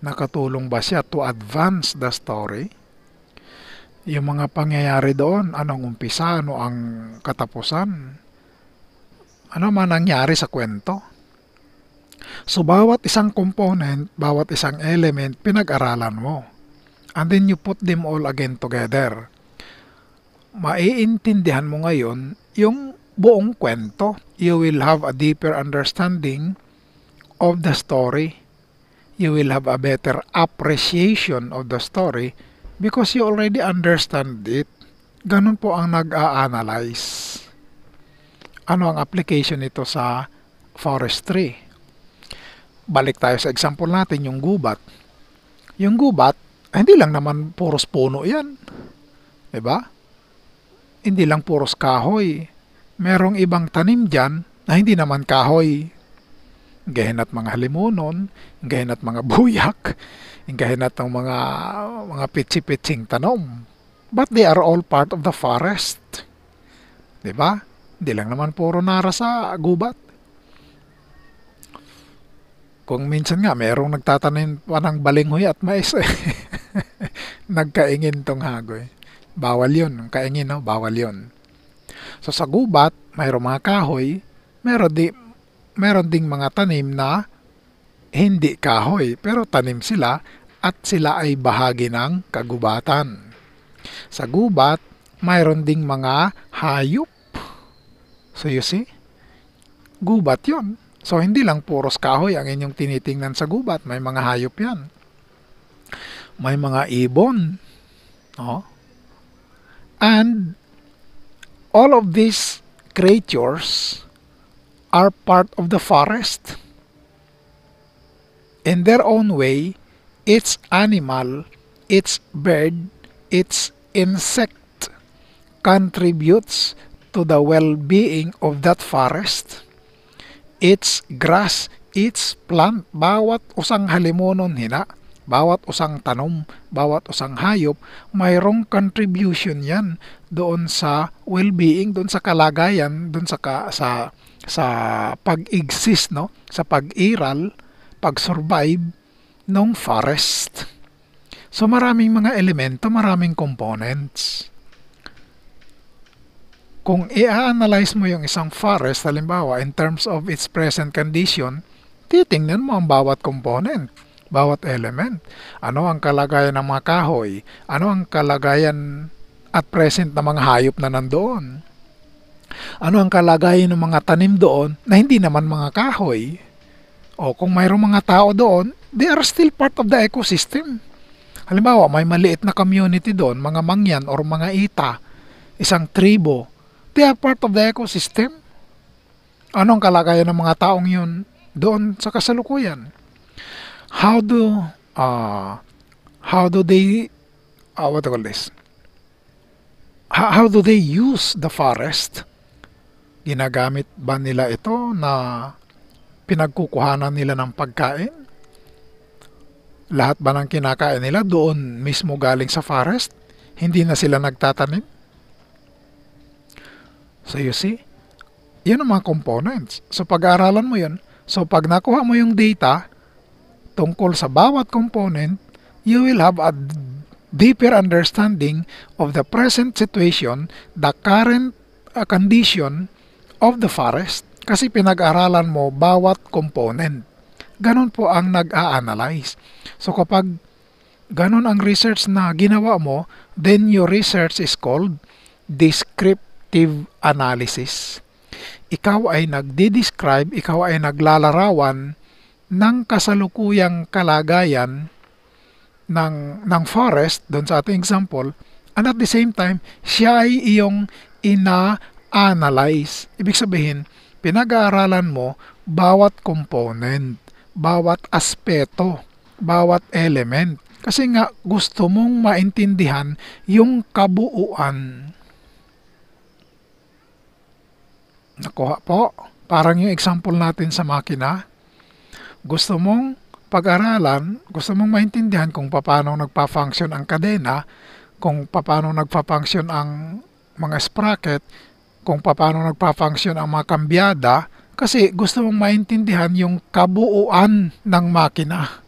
[SPEAKER 1] Nakatulong ba siya to advance the story? Yung mga pangyayari doon, anong umpisa, ano ang katapusan? Ano man nangyari sa kwento? So, bawat isang component, bawat isang element, pinag-aralan mo. And then you put them all again together. Maiintindihan mo ngayon yung buong kwento. You will have a deeper understanding of the story. You will have a better appreciation of the story because you already understand it. Ganun po ang nag-a-analyze. Ano ang application nito sa forestry? Balik tayo sa example natin, yung gubat. Yung gubat, hindi lang naman puros puno yan. Diba? Hindi lang puros kahoy. Merong ibang tanim dyan na hindi naman kahoy. Gahin at mga halimunon, gahin at mga buyak, gahin at ng mga, mga pitsi-pitsing tanom. But they are all part of the forest. Diba? Hindi lang naman puro nara sa gubat. Kung minsan nga merong nagtatanim pa ng balinghoy at mais eh. Nagkaingin tong hagoy. Bawal yun. Kaingin, no? Bawal yun. So sa gubat, mayroong mga kahoy, meron, di, meron ding mga tanim na hindi kahoy, pero tanim sila at sila ay bahagi ng kagubatan. Sa gubat, mayroon ding mga hayop. So you see? Gubat yon. So, hindi lang puros kahoy ang inyong tinitingnan sa gubat. May mga hayop yan. May mga ibon. No? And all of these creatures are part of the forest. In their own way, each animal, each bird, each insect contributes to the well-being of that forest its grass, its plant, bawat usang halimunon hina, bawat usang tanom, bawat usang hayop, mayroong contribution yan doon sa well-being, doon sa kalagayan, doon sa ka, sa sa pag-exist no, sa pag-iral, pag-survive ng forest. So maraming mga elemento, maraming components kung i-analyze mo yung isang forest, halimbawa, in terms of its present condition, titingnan mo ang bawat component, bawat element. Ano ang kalagayan ng mga kahoy? Ano ang kalagayan at present ng mga hayop na nandoon? Ano ang kalagayan ng mga tanim doon na hindi naman mga kahoy? O kung mayroong mga tao doon, they are still part of the ecosystem. Halimbawa, may maliit na community doon, mga mangyan or mga ita, isang tribo, They are part of the ecosystem. Anong kalagayan ng mga taong yun doon sa kasalukuyan? How do uh, how do they uh, what do call this? How, do they use the forest? Ginagamit ba nila ito na pinagkukuhanan nila ng pagkain? Lahat ba ng kinakain nila doon mismo galing sa forest? Hindi na sila nagtatanim? So you see, yun ang mga components. So pag-aaralan mo yun, so pag nakuha mo yung data tungkol sa bawat component, you will have a deeper understanding of the present situation, the current uh, condition of the forest, kasi pinag-aralan mo bawat component. Ganon po ang nag-a-analyze. So kapag ganon ang research na ginawa mo, then your research is called descriptive analysis. Ikaw ay nagde-describe, ikaw ay naglalarawan ng kasalukuyang kalagayan ng, ng forest, doon sa ating example, and at the same time, siya ay iyong ina-analyze. Ibig sabihin, pinag-aaralan mo bawat component, bawat aspeto, bawat element. Kasi nga gusto mong maintindihan yung kabuuan Nakuha po. Parang yung example natin sa makina. Gusto mong pag-aralan, gusto mong maintindihan kung paano nagpa-function ang kadena, kung paano nagpa-function ang mga sprocket, kung paano nagpa-function ang mga kambyada, kasi gusto mong maintindihan yung kabuuan ng makina.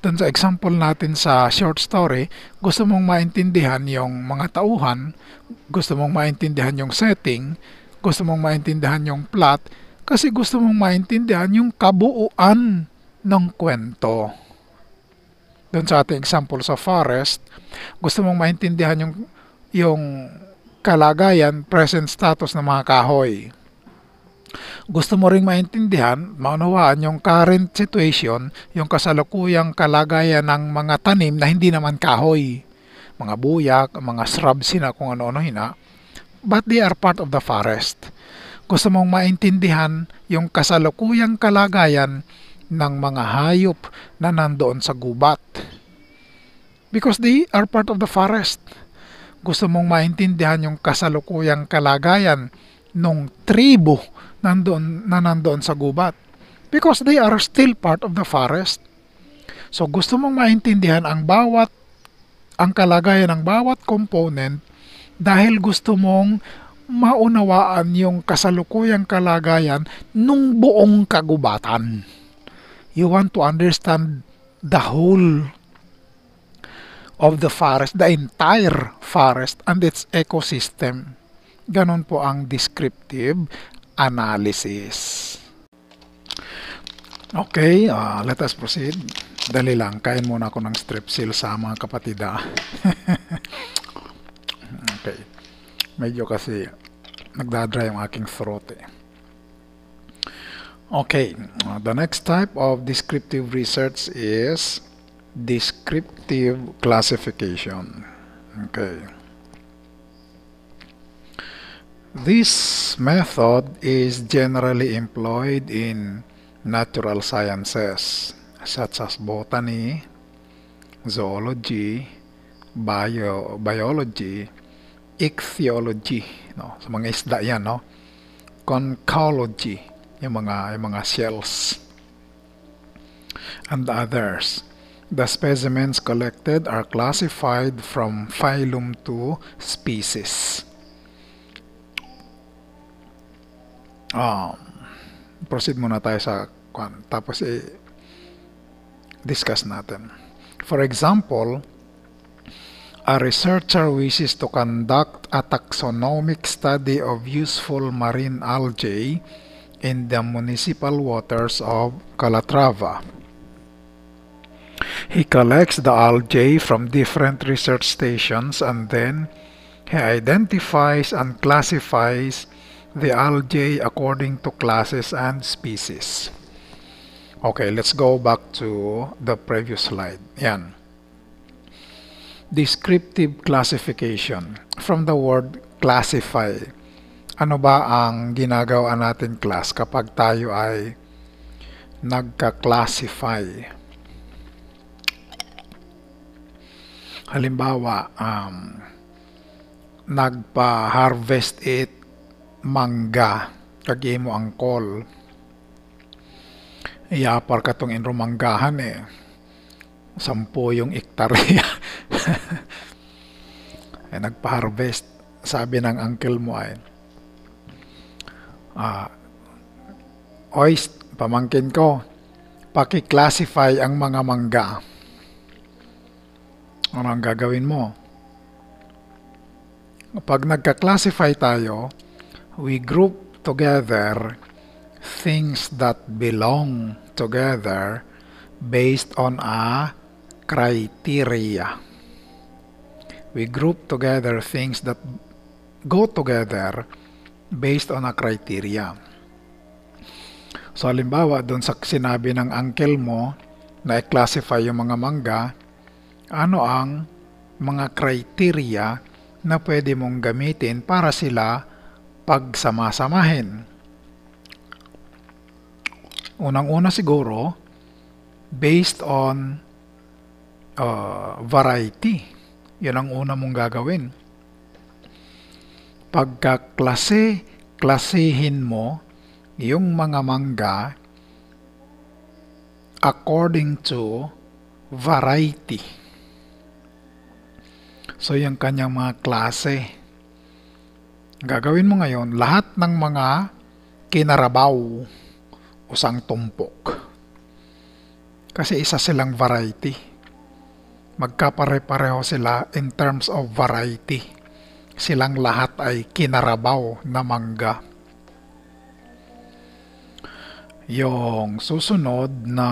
[SPEAKER 1] Doon sa example natin sa short story, gusto mong maintindihan yung mga tauhan, gusto mong maintindihan yung setting, gusto mong maintindihan yung plot, kasi gusto mong maintindihan yung kabuuan ng kwento. Doon sa ating example sa forest, gusto mong maintindihan yung, yung kalagayan, present status ng mga kahoy. Gusto mo ring maintindihan, maunawaan yung current situation, yung kasalukuyang kalagayan ng mga tanim na hindi naman kahoy. Mga buyak, mga shrubs na kung ano-ano hina. But they are part of the forest. Gusto mong maintindihan yung kasalukuyang kalagayan ng mga hayop na nandoon sa gubat. Because they are part of the forest. Gusto mong maintindihan yung kasalukuyang kalagayan ng tribo nandoon, na nandoon sa gubat. Because they are still part of the forest. So gusto mong maintindihan ang bawat ang kalagayan ng bawat component dahil gusto mong maunawaan yung kasalukuyang kalagayan nung buong kagubatan. You want to understand the whole of the forest, the entire forest and its ecosystem. Ganon po ang descriptive analysis. Okay, uh, let us proceed. Dali lang, kain muna ako ng strepsil sa mga kapatida. okay. Medyo kasi nagdadry ang aking throat eh. Okay, uh, the next type of descriptive research is descriptive classification. Okay. This method is generally employed in natural sciences such as botany, zoology, bio, biology, ichthyology, no? Sa mga isda yan, no? Conchology, yung mga, yung mga shells, and others. The specimens collected are classified from phylum to species. um, proceed muna tayo sa kwan. Tapos i discuss natin. For example, a researcher wishes to conduct a taxonomic study of useful marine algae in the municipal waters of Calatrava. He collects the algae from different research stations and then he identifies and classifies the algae according to classes and species. Okay, let's go back to the previous slide. Yan. Descriptive classification. From the word classify. Ano ba ang ginagawa natin class kapag tayo ay nagka-classify? Halimbawa, um, nagpa-harvest it mangga kagi mo ang call iyapar ka tong inro manggahan eh sampo yung ektarya eh, nagpa-harvest. Sabi ng uncle mo ay ah, oy pamangkin ko paki-classify ang mga mangga. Ano ang gagawin mo? Pag nagka-classify tayo we group together things that belong together based on a criteria. We group together things that go together based on a criteria. So halimbawa, doon sa sinabi ng uncle mo na i-classify yung mga mangga, ano ang mga criteria na pwede mong gamitin para sila pagsamasamahin. Unang-una siguro, based on uh, variety. Yan ang una mong gagawin. Pagkaklase klasihin mo yung mga mangga according to variety. So, yung kanyang mga klase. Gagawin mo ngayon, lahat ng mga kinarabaw o sang tumpok. Kasi isa silang variety. Magkapare-pareho sila in terms of variety. Silang lahat ay kinarabaw na mangga. Yung susunod na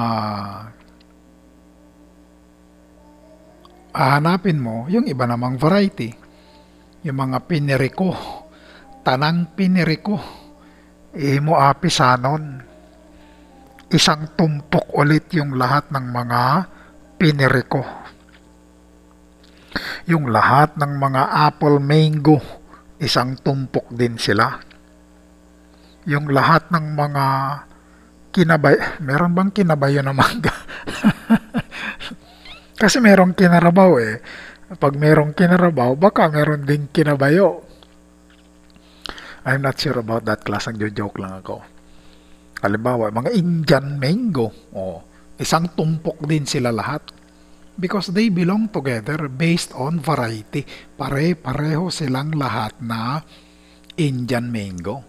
[SPEAKER 1] hahanapin mo yung iba namang variety. Yung mga piniriko, tanang piniriko, imo apisanon. Isang tumpok ulit yung lahat ng mga piniriko. Yung lahat ng mga apple mango, isang tumpok din sila. Yung lahat ng mga kinabay, meron bang kinabayo na mangga? Kasi merong kinarabaw eh. Pag merong kinarabaw, baka meron ding kinabayo. I'm not sure about that class. Ang joke lang ako. Halimbawa, mga Indian mango. Oh, isang tumpok din sila lahat. Because they belong together based on variety. Pare-pareho silang lahat na Indian mango.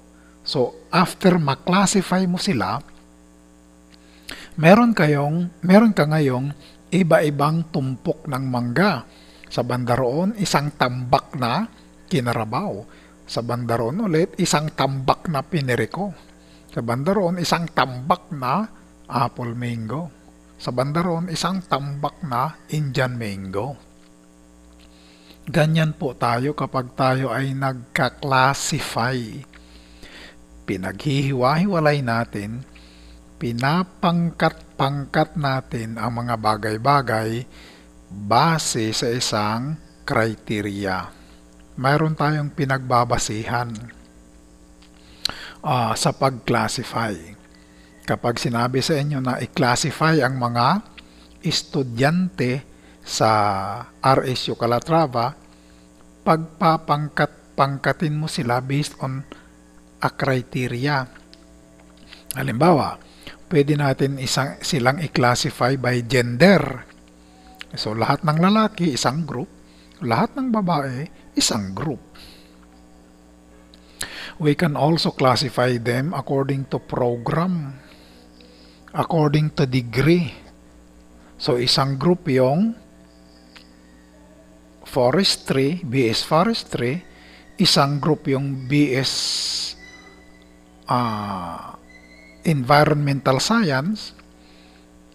[SPEAKER 1] So, after ma-classify mo sila, meron kayong, meron ka ngayong iba-ibang tumpok ng mangga. Sa banda roon, isang tambak na kinarabaw. Sa banda roon ulit, isang tambak na piniriko. Sa banda roon, isang tambak na apple mango. Sa banda roon, isang tambak na Indian mango. Ganyan po tayo kapag tayo ay nagka-classify. Pinaghihiwa-hiwalay natin pinapangkat-pangkat natin ang mga bagay-bagay base sa isang kriteriya. Mayroon tayong pinagbabasihan uh, sa pag-classify. Kapag sinabi sa inyo na i-classify ang mga estudyante sa RSU Calatrava, pagpapangkat-pangkatin mo sila based on a criteria. Halimbawa, pwede natin isang, silang i-classify by gender. So, lahat ng lalaki, isang group. Lahat ng babae, isang group. We can also classify them according to program, according to degree. So, isang group yung forestry, BS forestry, isang group yung BS uh, environmental science,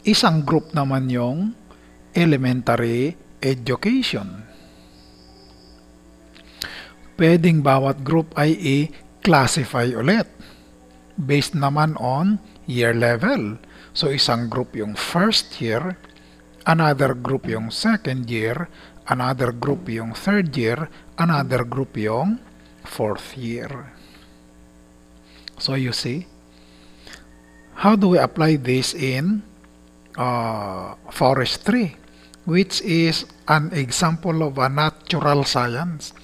[SPEAKER 1] isang group naman yung elementary education. Pwedeng bawat group ay i-classify ulit based naman on year level. So isang group yung first year, another group yung second year, another group yung third year, another group yung fourth year. So you see, how do we apply this in uh, forestry, which is an example of a natural science?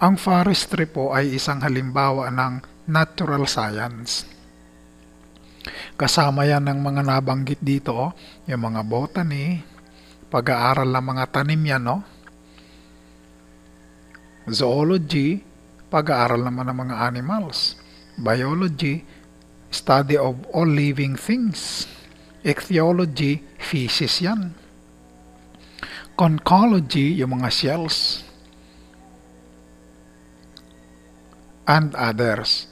[SPEAKER 1] Ang forestry po ay isang halimbawa ng natural science. Kasama yan ng mga nabanggit dito, oh, yung mga botany, pag-aaral ng mga tanim yan, no? Zoology, pag-aaral naman ng mga animals. Biology, study of all living things. Ichthyology, feces yan. Conchology, yung mga shells. And others.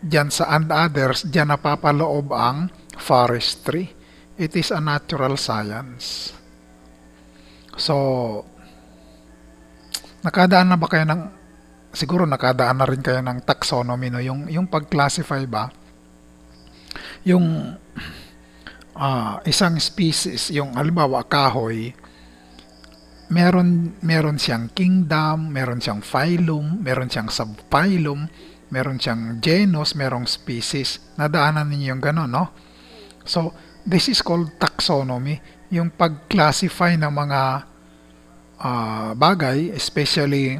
[SPEAKER 1] Diyan sa and others, diyan napapaloob ang forestry. It is a natural science. So, nakadaan na ba kayo ng, siguro nakadaan na rin kayo ng taxonomy, no? yung, yung pag-classify ba, yung uh, isang species, yung halimbawa kahoy, meron meron siyang kingdom, meron siyang phylum, meron siyang subphylum, meron siyang genus, merong species. Nadaanan ninyo yung gano'n, no? So, this is called taxonomy, yung pag-classify ng mga uh, bagay, especially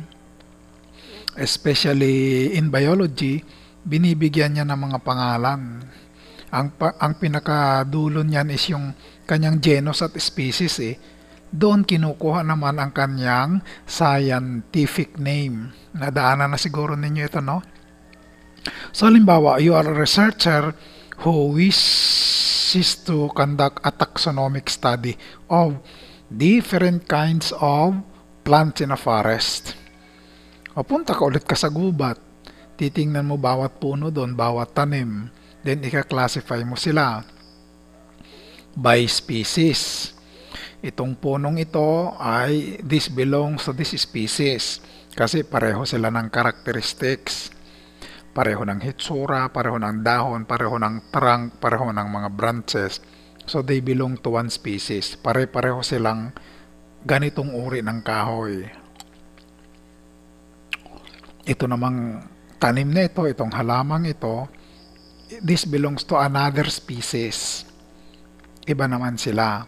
[SPEAKER 1] especially in biology, binibigyan niya ng mga pangalan. Ang, pa, ang pinakadulo niyan is yung kanyang genus at species eh. Doon kinukuha naman ang kanyang scientific name. Nadaanan na siguro ninyo ito, no? So, halimbawa, you are a researcher who wishes to conduct a taxonomic study of different kinds of plants in a forest. O punta ka ulit ka sa gubat. Titingnan mo bawat puno doon, bawat tanim. Then, ika-classify mo sila by species. Itong punong ito ay this belongs to this species kasi pareho sila ng characteristics. Pareho ng hitsura, pareho ng dahon, pareho ng trunk, pareho ng mga branches. So they belong to one species. Pare-pareho silang ganitong uri ng kahoy. Ito namang tanim na ito, itong halamang ito, this belongs to another species. Iba naman sila.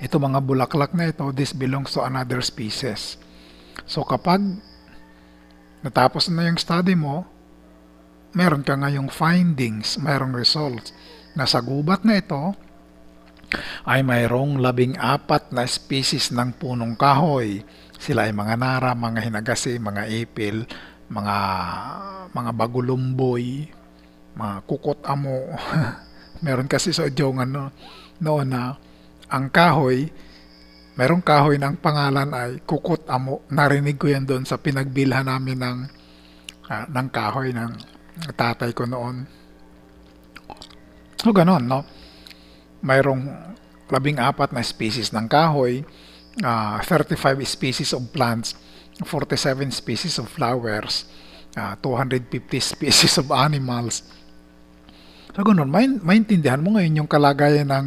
[SPEAKER 1] Ito mga bulaklak na ito, this belongs to another species. So kapag natapos na yung study mo, meron ka ngayong findings, mayroong results na sa gubat na ito ay mayroong labing apat na species ng punong kahoy. Sila ay mga nara, mga hinagasi, mga ipil, mga mga bagulumboy, mga kukot amo. Meron kasi sa Odjongan no, noon na ang kahoy, merong kahoy ng pangalan ay kukot amo. Narinig ko yan doon sa pinagbilhan namin ng, uh, ng kahoy ng tatay ko noon. So, ganon, no? Mayroong labing apat na species ng kahoy, uh, 35 species of plants, 47 species of flowers, uh, 250 species of animals. So, ganun, main, maintindihan mo ngayon yung kalagayan ng,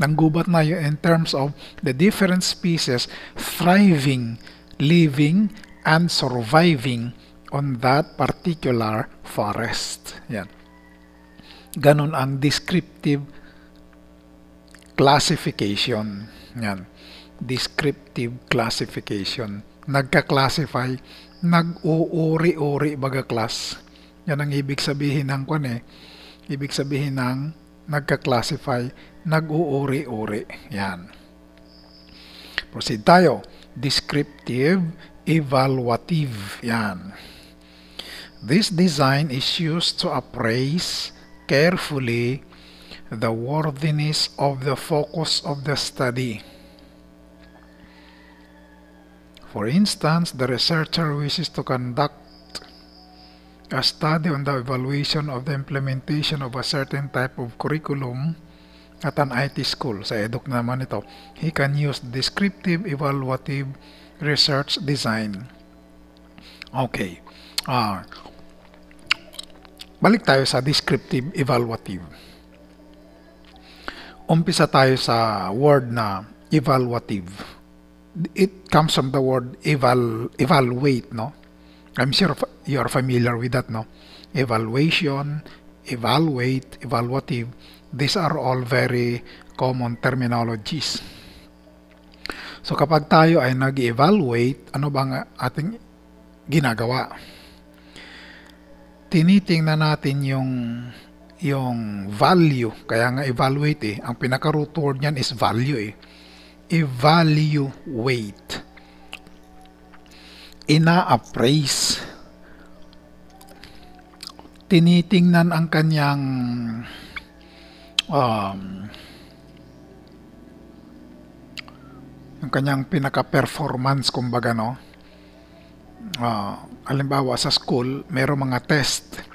[SPEAKER 1] ng gubat na yun in terms of the different species thriving, living, and surviving on that particular forest. Yan. Ganon ang descriptive classification. Yan. Descriptive classification. Nagka-classify, nag-uuri-uri baga class. Yan ang ibig sabihin ng kwan eh. Ibig sabihin ng nagka-classify, nag-uuri-uri. Yan. Proceed tayo. Descriptive, evaluative. Yan. This design is used to appraise carefully the worthiness of the focus of the study. For instance, the researcher wishes to conduct a study on the evaluation of the implementation of a certain type of curriculum at an IT school. Sa EDUC naman ito, he can use descriptive evaluative research design. Okay. Ah, balik tayo sa descriptive evaluative umpisa tayo sa word na evaluative. It comes from the word eval evaluate, no? I'm sure you are familiar with that, no? Evaluation, evaluate, evaluative. These are all very common terminologies. So kapag tayo ay nag-evaluate, ano bang ating ginagawa? Tinitingnan natin yung yung value. Kaya nga evaluate eh. Ang pinaka-root word niyan is value eh. Evaluate. Ina-appraise. Tinitingnan ang kanyang um, yung kanyang pinaka-performance kumbaga no. Uh, halimbawa sa school, mayroong mga test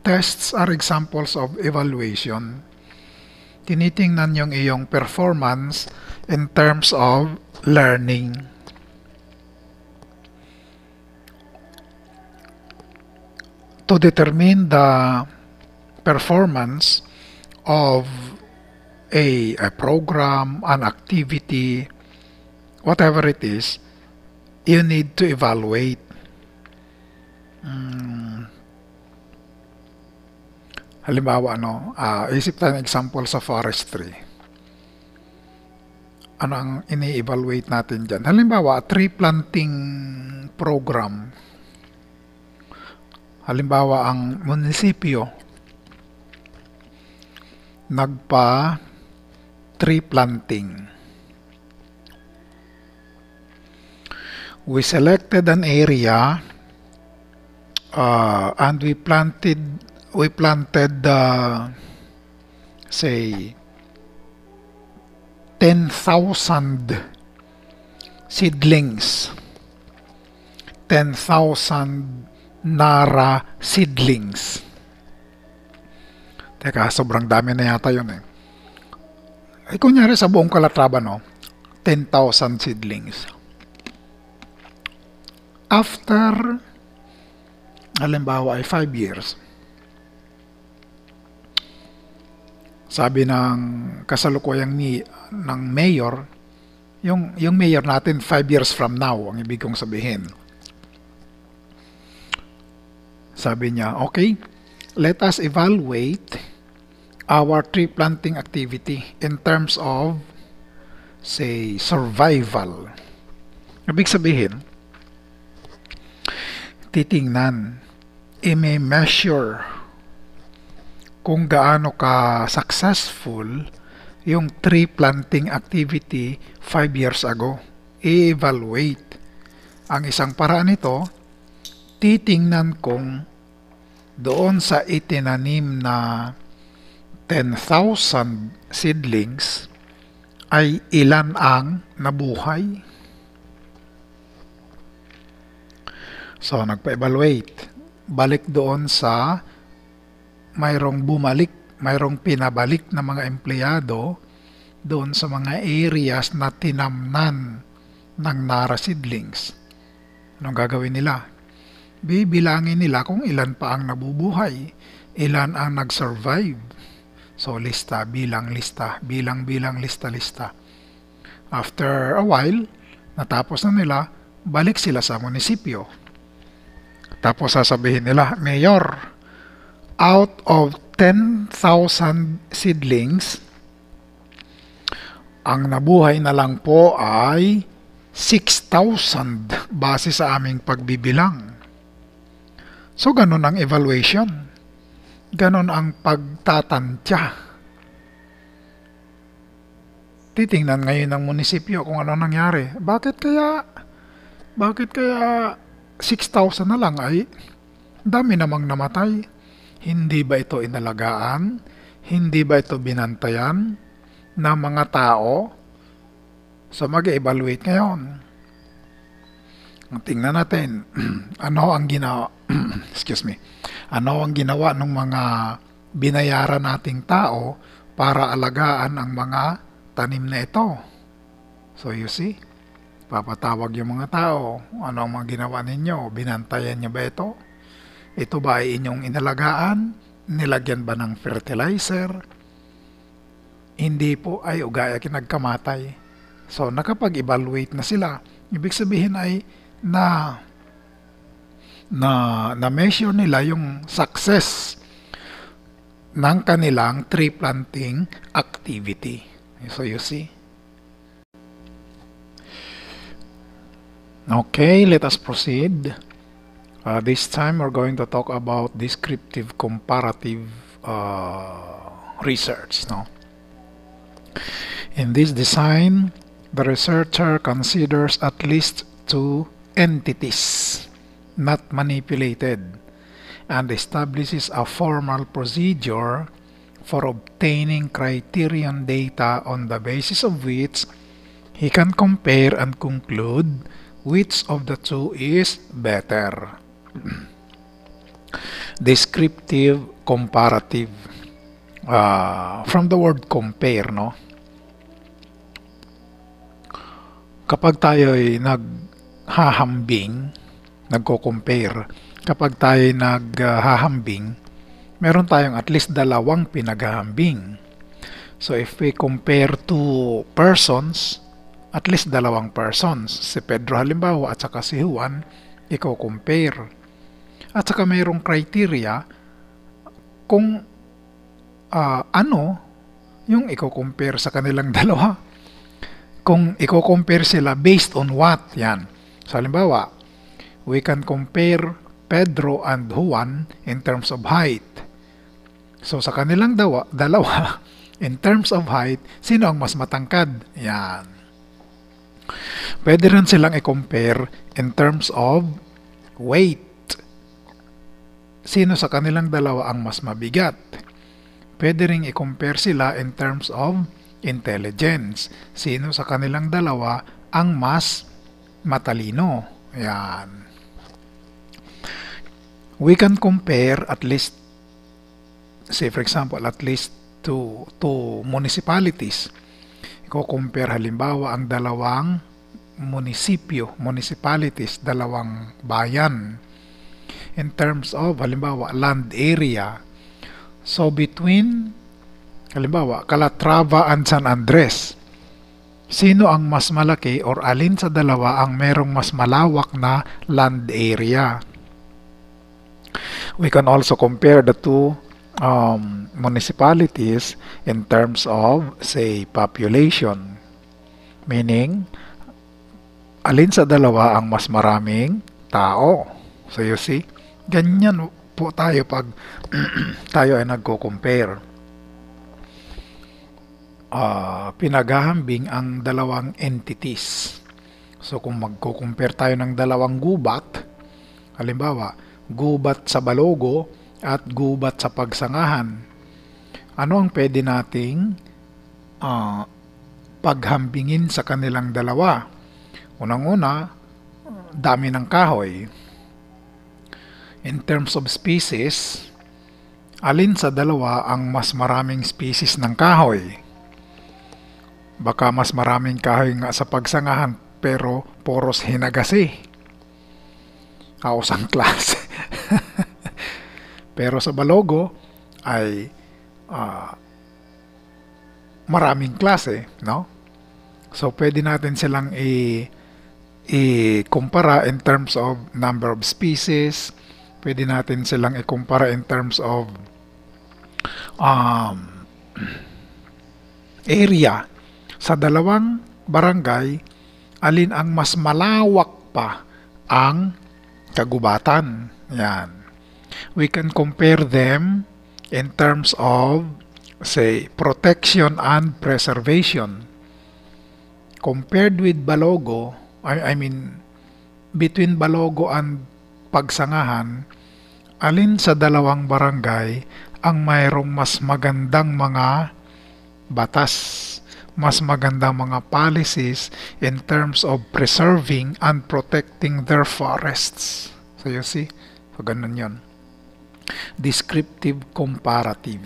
[SPEAKER 1] Tests are examples of evaluation. Tinitingnan yung iyong performance in terms of learning. To determine the performance of a, a program, an activity, whatever it is, you need to evaluate. Mm, Halimbawa, ano, uh, isip tayo ng example sa forestry. Ano ang ini-evaluate natin dyan? Halimbawa, tree planting program. halimbawa ang munisipyo nagpa tree planting. We selected an area uh, and we planted we planted uh, say 10,000 seedlings. 10,000 nara seedlings. Teka sobrang dami na yata yun eh. Ay kunyari sa buong Calatrava no 10,000 seedlings. After halimbawa ay 5 years. Sabi ng kasalukuyang ni ng mayor yung yung mayor natin 5 years from now ang ibig kong sabihin. Sabi niya okay let us evaluate our tree planting activity in terms of say survival. Ibig sabihin titingnan i-measure kung gaano ka successful yung tree planting activity 5 years ago. I-evaluate. Ang isang paraan nito, titingnan kung doon sa itinanim na 10,000 seedlings ay ilan ang nabuhay. So, nagpa-evaluate. Balik doon sa mayroong bumalik, mayroong pinabalik na mga empleyado doon sa mga areas na tinamnan ng Nara seedlings. Anong gagawin nila? Bibilangin nila kung ilan pa ang nabubuhay, ilan ang nag-survive. So lista, bilang lista, bilang-bilang lista-lista. After a while, natapos na nila, balik sila sa munisipyo. Tapos sasabihin nila, Mayor, out of 10,000 seedlings, ang nabuhay na lang po ay 6,000 base sa aming pagbibilang. So, ganun ang evaluation. Ganun ang pagtatantya. Titingnan ngayon ng munisipyo kung ano nangyari. Bakit kaya, bakit kaya 6,000 na lang ay dami namang namatay? Hindi ba ito inalagaan? Hindi ba ito binantayan ng mga tao? So mag-evaluate ngayon. Tingnan natin ano ang ginawa excuse me. Ano ang ginawa ng mga binayaran nating tao para alagaan ang mga tanim na ito. So you see, papatawag yung mga tao. Ano ang mga ginawa ninyo? Binantayan niyo ba ito? Ito ba ay inyong inalagaan? Nilagyan ba ng fertilizer? Hindi po ay ugaya kinagkamatay. So nakapag-evaluate na sila. Ibig sabihin ay na na na-measure nila yung success ng kanilang tree planting activity. So you see. Okay, let us proceed. Uh, this time we're going to talk about descriptive comparative uh, research. No? In this design, the researcher considers at least two entities not manipulated and establishes a formal procedure for obtaining criterion data on the basis of which he can compare and conclude which of the two is better. descriptive comparative. Uh, from the word compare no? Kapag tayo ay naghahambing nagko-compare kapag tayo ay naghahambing meron tayong at least dalawang pinaghahambing. So if we compare two persons at least dalawang persons si Pedro halimbawa at saka si Juan iko compare at saka mayroong criteria kung uh, ano yung i-compare sa kanilang dalawa. Kung i-compare sila based on what, yan. So, halimbawa, we can compare Pedro and Juan in terms of height. So sa kanilang dawa, dalawa, in terms of height, sino ang mas matangkad? Yan. Pwede rin silang i-compare in terms of weight. Sino sa kanilang dalawa ang mas mabigat? Pwede rin i-compare sila in terms of intelligence. Sino sa kanilang dalawa ang mas matalino? Yan. We can compare at least, say for example, at least to, to municipalities. Iko-compare halimbawa ang dalawang munisipyo, municipalities, dalawang bayan in terms of halimbawa land area. So between halimbawa Calatrava and San Andres, sino ang mas malaki or alin sa dalawa ang merong mas malawak na land area? We can also compare the two um, municipalities in terms of, say, population. Meaning, alin sa dalawa ang mas maraming tao. So you see, ganyan po tayo pag tayo ay nagko-compare. Uh, pinaghahambing ang dalawang entities. So kung magko-compare tayo ng dalawang gubat, halimbawa, gubat sa balogo at gubat sa pagsangahan, ano ang pwede nating uh, paghambingin sa kanilang dalawa? Unang-una, dami ng kahoy. In terms of species, alin sa dalawa ang mas maraming species ng kahoy? Baka mas maraming kahoy nga sa pagsangahan pero poros hinagasi. Kausang klase. Pero sa balogo ay uh, maraming klase, no? So pwede natin silang i i-kumpara in terms of number of species. Pwede natin silang i-kumpara in terms of um, area. Sa dalawang barangay, alin ang mas malawak pa ang kagubatan. Yan. We can compare them in terms of, say, protection and preservation. Compared with Balogo, I, I mean, between Balogo and Pagsangahan, alin sa dalawang barangay ang mayroong mas magandang mga batas, mas magandang mga policies in terms of preserving and protecting their forests. So you see, so ganun yun. Descriptive comparative.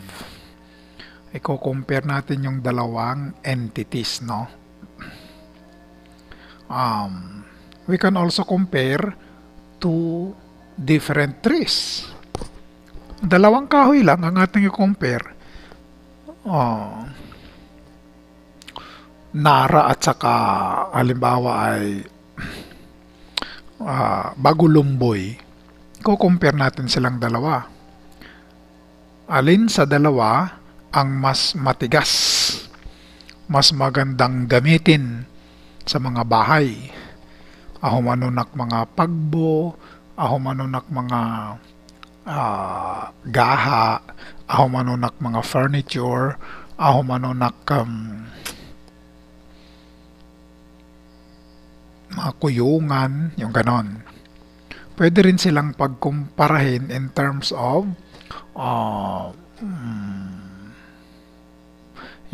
[SPEAKER 1] Iko-compare natin yung dalawang entities, no? um, we can also compare two different trees. Dalawang kahoy lang ang ating i-compare. Uh, nara at saka halimbawa ay uh, bagulumboy. Ko-compare natin silang dalawa. Alin sa dalawa ang mas matigas, mas magandang gamitin sa mga bahay. Aho manunak mga pagbo, aho manunak mga uh, gaha, aho manunak mga furniture, aho manunak um, mga kuyungan, yung ganon. Pwede rin silang pagkumparahin in terms of uh, hmm,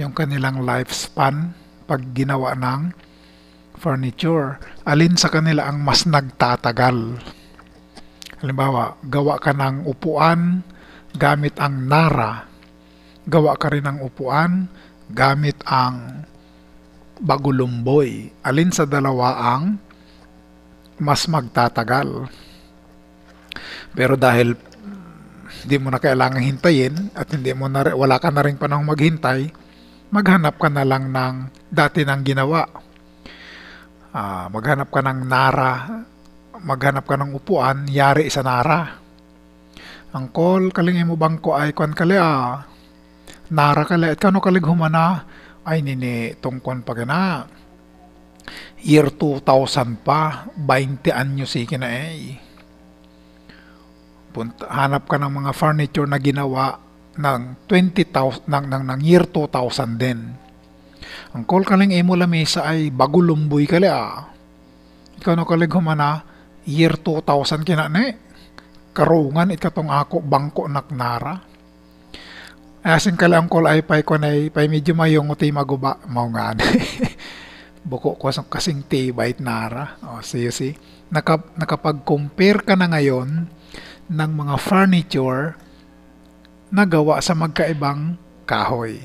[SPEAKER 1] yung kanilang lifespan pag ginawa ng furniture, alin sa kanila ang mas nagtatagal? Halimbawa, gawa ka ng upuan gamit ang nara. Gawa ka rin ng upuan gamit ang bagulumboy. Alin sa dalawa ang mas magtatagal? Pero dahil hindi mo na kailangan hintayin at hindi mo na, wala ka na rin panahong maghintay, maghanap ka na lang ng dati nang ginawa uh, maghanap ka ng nara, maghanap ka ng upuan, yari sa nara. Ang call, kalingin mo bangko ay kwan kali ah. Nara kali, at kano kalig humana, ay nini tungkon pa gana. Year 2000 pa, 20 anyo si kina eh. Punta, hanap ka ng mga furniture na ginawa ng 20,000 ng, ng, ng year 2000 din. Ang call kaling imo lamesa ay bagulumboy kali ah. Ikaw na kalig humana year 2000 kina ne. Karungan ikatong ako bangko naknara. Asin kala ang call ay pay ko na pay medyo mayong uti maguba mao nga buko ko kasing tibay nara. O, see you see? Naka, nakapag-compare ka na ngayon ng mga furniture na gawa sa magkaibang kahoy.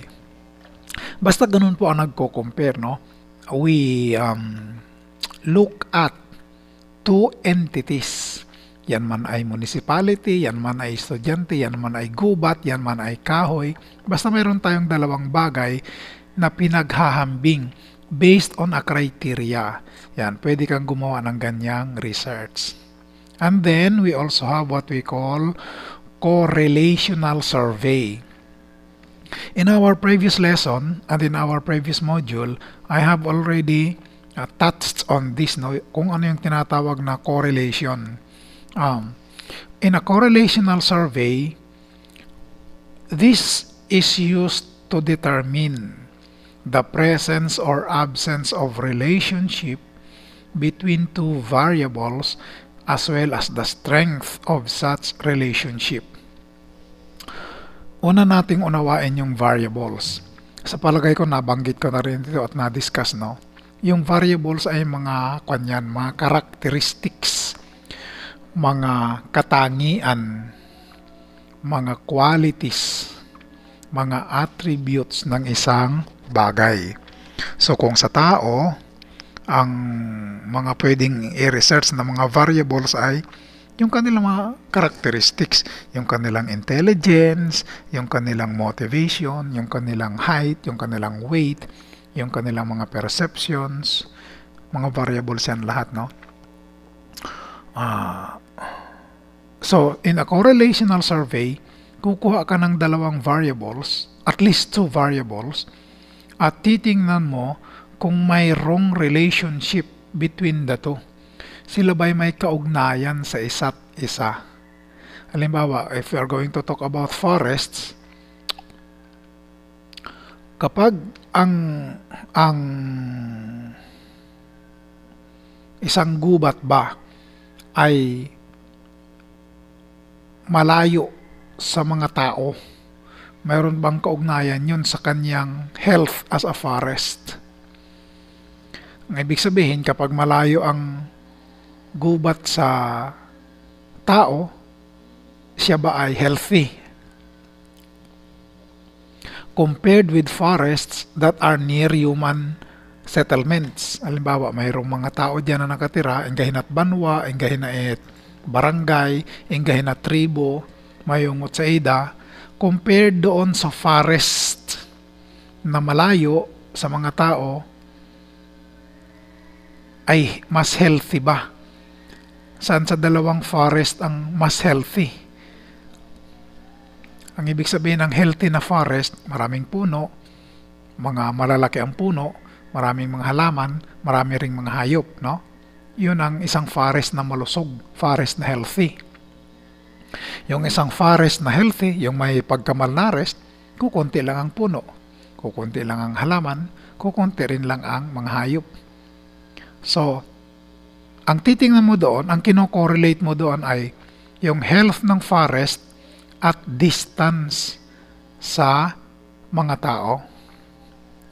[SPEAKER 1] Basta ganun po ang nagko-compare, no? We um, look at two entities. Yan man ay municipality, yan man ay estudyante, yan man ay gubat, yan man ay kahoy. Basta mayroon tayong dalawang bagay na pinaghahambing based on a criteria. Yan, pwede kang gumawa ng ganyang research. And then, we also have what we call correlational survey. In our previous lesson and in our previous module, I have already uh, touched on this, no, kung ano yung tinatawag na correlation. Um, in a correlational survey, this is used to determine the presence or absence of relationship between two variables as well as the strength of such relationship. Una nating unawain yung variables. Sa palagay ko nabanggit ko na rin dito at na-discuss no. Yung variables ay mga kanyan, mga characteristics, mga katangian, mga qualities, mga attributes ng isang bagay. So kung sa tao, ang mga pwedeng i-research na mga variables ay yung kanilang mga characteristics, yung kanilang intelligence, yung kanilang motivation, yung kanilang height, yung kanilang weight, yung kanilang mga perceptions, mga variables yan lahat, no? Uh, so, in a correlational survey, kukuha ka ng dalawang variables, at least two variables, at titingnan mo kung mayroong relationship between the two sila ba'y may kaugnayan sa isa't isa? Halimbawa, if we are going to talk about forests, kapag ang ang isang gubat ba ay malayo sa mga tao, mayroon bang kaugnayan yun sa kanyang health as a forest? Ang ibig sabihin, kapag malayo ang gubat sa tao, siya ba ay healthy? Compared with forests that are near human settlements. Halimbawa, mayroong mga tao dyan na nakatira, inggahin at banwa, inggahin na et barangay, inggahin at tribo, mayong sa ida, compared doon sa forest na malayo sa mga tao, ay mas healthy ba? saan sa dalawang forest ang mas healthy. Ang ibig sabihin ng healthy na forest, maraming puno, mga malalaki ang puno, maraming mga halaman, marami ring mga hayop, no? Yun ang isang forest na malusog, forest na healthy. Yung isang forest na healthy, yung may pagkamalnares, kukunti lang ang puno, kukunti lang ang halaman, kukunti rin lang ang mga hayop. So, ang titingnan mo doon, ang kino-correlate mo doon ay yung health ng forest at distance sa mga tao.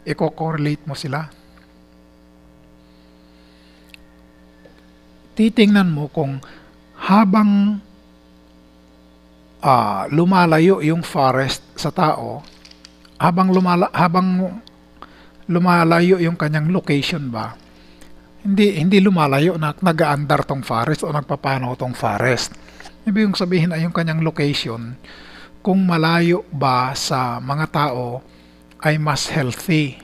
[SPEAKER 1] Iko-correlate mo sila. Titingnan mo kung habang uh, lumalayo yung forest sa tao, habang lumala habang lumalayo yung kanyang location ba, hindi hindi lumalayo na nag-aandar tong forest o nagpapanaw tong forest. Ibig sabihin ay yung kanyang location kung malayo ba sa mga tao ay mas healthy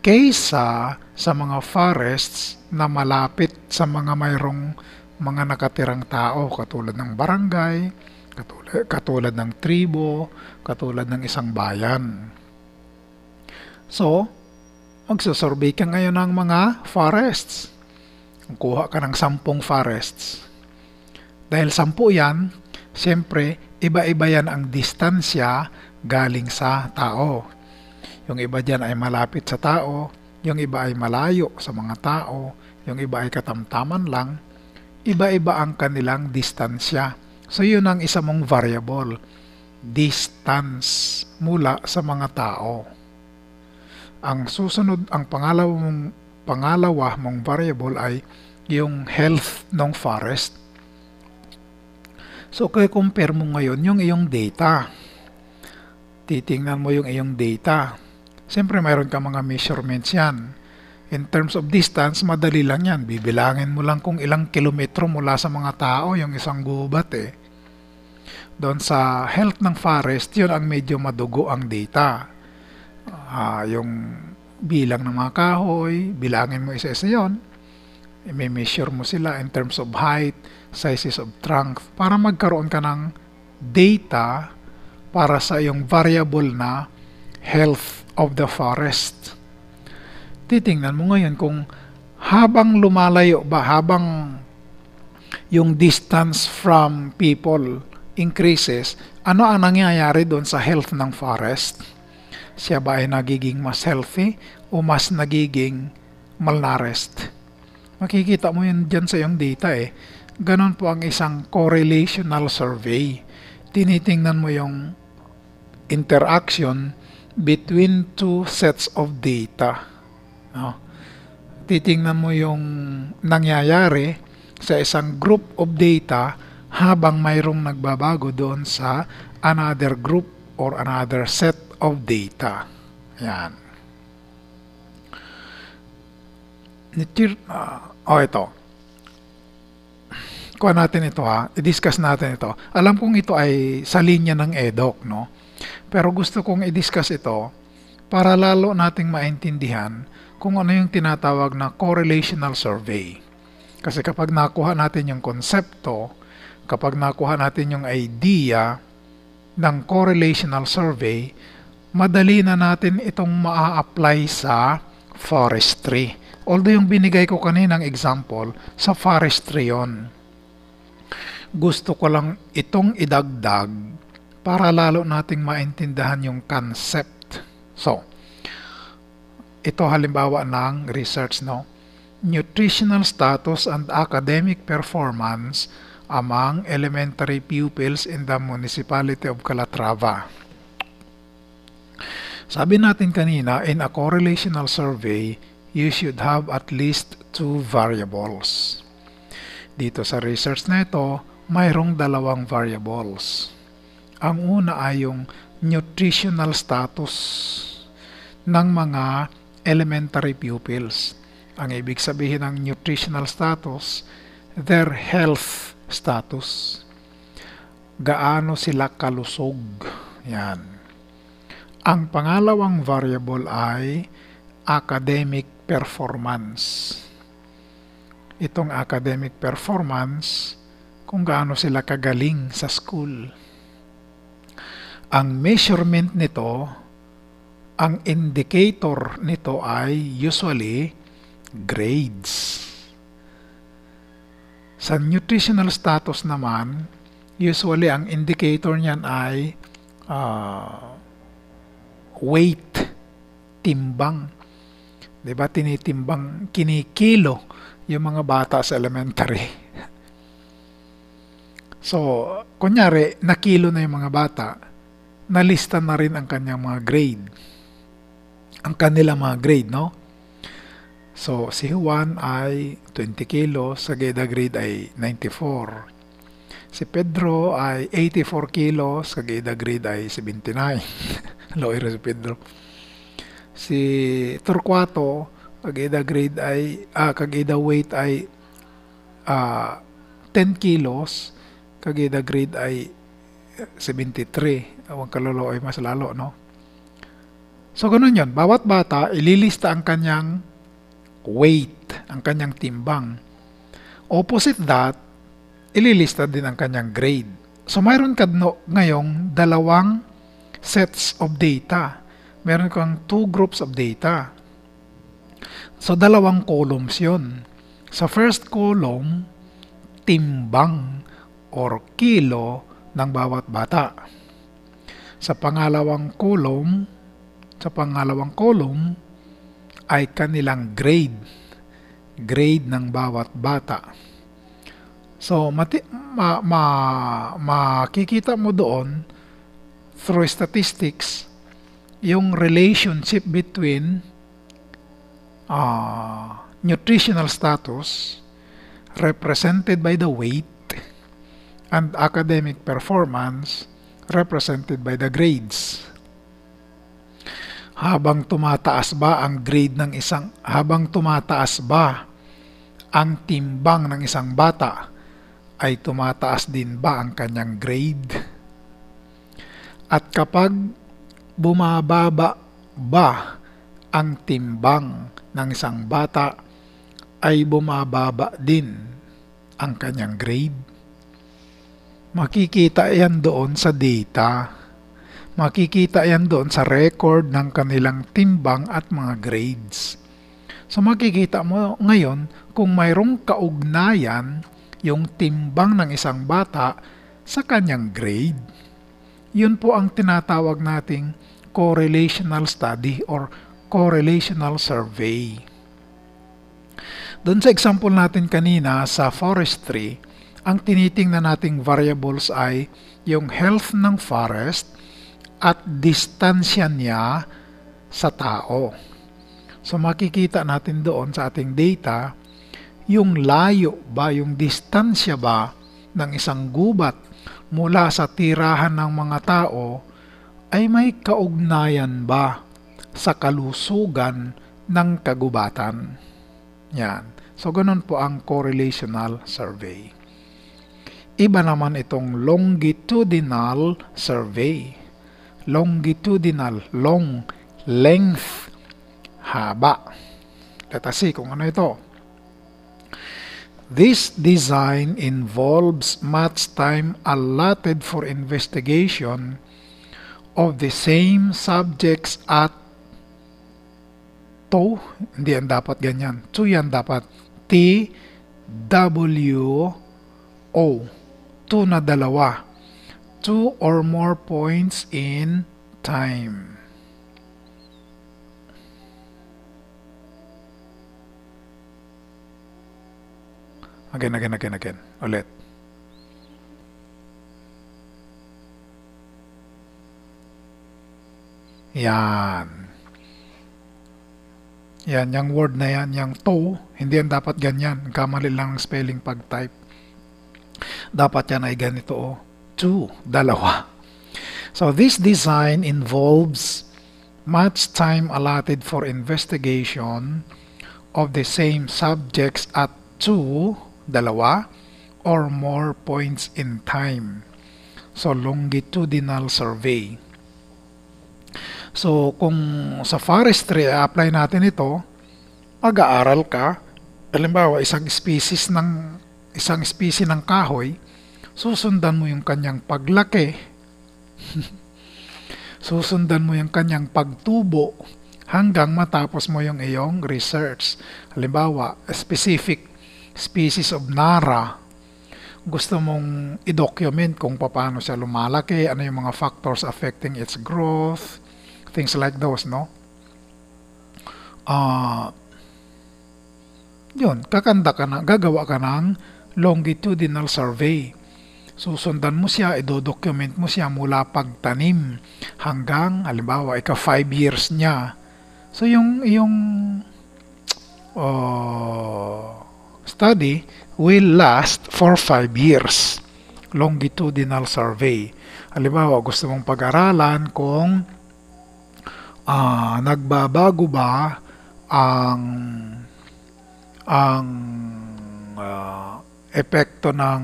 [SPEAKER 1] kaysa sa mga forests na malapit sa mga mayroong mga nakatirang tao katulad ng barangay, katulad, katulad ng tribo, katulad ng isang bayan. So, magsasurvey ka ngayon ng mga forests. Kuha ka ng sampung forests, Dahil sampu yan, siyempre, iba-iba yan ang distansya galing sa tao. Yung iba dyan ay malapit sa tao, yung iba ay malayo sa mga tao, yung iba ay katamtaman lang, iba-iba ang kanilang distansya. So yun ang isa mong variable, distance mula sa mga tao. Ang susunod, ang pangalawa mong, pangalawa mong variable ay yung health ng forest. So, kaya compare mo ngayon yung iyong data. Titingnan mo yung iyong data. Siyempre, mayroon ka mga measurements yan. In terms of distance, madali lang yan. Bibilangin mo lang kung ilang kilometro mula sa mga tao yung isang gubat eh. Doon sa health ng forest, yun ang medyo madugo ang data. Uh, yung bilang ng mga kahoy, bilangin mo isa-isa yun. I-measure mo sila in terms of height, sizes of trunk, para magkaroon ka ng data para sa iyong variable na health of the forest. Titingnan mo ngayon kung habang lumalayo ba, habang yung distance from people increases, ano ang nangyayari doon sa health ng forest? Siya ba ay nagiging mas healthy o mas nagiging malnourished? Makikita mo yun dyan sa iyong data eh. Ganon po ang isang correlational survey. Tinitingnan mo yung interaction between two sets of data. No? Titingnan mo yung nangyayari sa isang group of data habang mayroong nagbabago doon sa another group or another set of data. Yan. Uh, oh, ito. Kuha natin ito ha. I-discuss natin ito. Alam kong ito ay sa linya ng EDOC, no? Pero gusto kong i-discuss ito para lalo nating maintindihan kung ano yung tinatawag na correlational survey. Kasi kapag nakuha natin yung konsepto, kapag nakuha natin yung idea ng correlational survey, madali na natin itong maa-apply sa forestry. Although yung binigay ko kaninang example, sa forestry yon. Gusto ko lang itong idagdag para lalo nating maintindihan yung concept. So, ito halimbawa ng research, no? Nutritional status and academic performance among elementary pupils in the municipality of Calatrava. Sabi natin kanina, in a correlational survey, you should have at least two variables. Dito sa research na ito, mayroong dalawang variables. Ang una ay yung nutritional status ng mga elementary pupils. Ang ibig sabihin ng nutritional status, their health status. Gaano sila kalusog. Yan. Ang pangalawang variable ay academic performance. Itong academic performance, kung gaano sila kagaling sa school. Ang measurement nito, ang indicator nito ay usually grades. Sa nutritional status naman, usually ang indicator niyan ay uh, weight, timbang. 'Di ba tinitimbang, kinikilo yung mga bata sa elementary. so, kunyari, nakilo na yung mga bata, nalista na rin ang kanyang mga grade. Ang kanila mga grade, no? So, si Juan ay 20 kilos, sa Geda grade ay 94. Si Pedro ay 84 kilos, kagida grade ay 79. Lower si Pedro. Si Torquato, kagida grade ay, ah, kagida weight ay ah, 10 kilos, kagida grade ay 73. Awang kalolo ay mas lalo, no? So, ganun yun. Bawat bata, ililista ang kanyang weight, ang kanyang timbang. Opposite that, ililista din ang kanyang grade. So mayroon ka no, ngayong dalawang sets of data. Meron kang two groups of data. So dalawang columns yon. Sa first column, timbang or kilo ng bawat bata. Sa pangalawang column, sa pangalawang column ay kanilang grade. Grade ng bawat bata. So, mati, ma, ma, makikita mo doon through statistics yung relationship between uh, nutritional status represented by the weight and academic performance represented by the grades. Habang tumataas ba ang grade ng isang habang tumataas ba ang timbang ng isang bata ay tumataas din ba ang kanyang grade? At kapag bumababa ba ang timbang ng isang bata ay bumababa din ang kanyang grade? Makikita yan doon sa data. Makikita yan doon sa record ng kanilang timbang at mga grades. So makikita mo ngayon kung mayroong kaugnayan yung timbang ng isang bata sa kanyang grade. Yun po ang tinatawag nating correlational study or correlational survey. Doon sa example natin kanina sa forestry, ang tinitingnan nating variables ay yung health ng forest at distansya niya sa tao. So makikita natin doon sa ating data yung layo ba, yung distansya ba ng isang gubat mula sa tirahan ng mga tao ay may kaugnayan ba sa kalusugan ng kagubatan. Yan. So, ganun po ang correlational survey. Iba naman itong longitudinal survey. Longitudinal, long, length, haba. Let us see kung ano ito. This design involves much time allotted for investigation of the same subjects at to, hindi yan dapat ganyan. To yan dapat T, W, O two na dalawa. Two or more points in time. Again, again, again, again. Ulit. Yan. Yan, yung word na yan, yung to, hindi yan dapat ganyan. Kamali lang ang spelling pag-type. Dapat yan ay ganito. Oh. Two, dalawa. So this design involves much time allotted for investigation of the same subjects at two, dalawa, or more points in time. So longitudinal survey. So kung sa forestry apply natin ito, mag-aaral ka, halimbawa isang species ng isang species ng kahoy, susundan mo yung kanyang paglaki, susundan mo yung kanyang pagtubo, hanggang matapos mo yung iyong research. Halimbawa, specific species of Nara, gusto mong i-document kung paano siya lumalaki, ano yung mga factors affecting its growth, things like those, no? Uh, yun, kakanda ka na, gagawa ka ng longitudinal survey. Susundan mo siya, idodocument mo siya mula pagtanim hanggang, halimbawa, ika 5 years niya. So, yung, yung uh, study will last for 5 years. Longitudinal survey. Halimbawa, gusto mong pag-aralan kung uh, nagbabago ba ang ang uh, epekto ng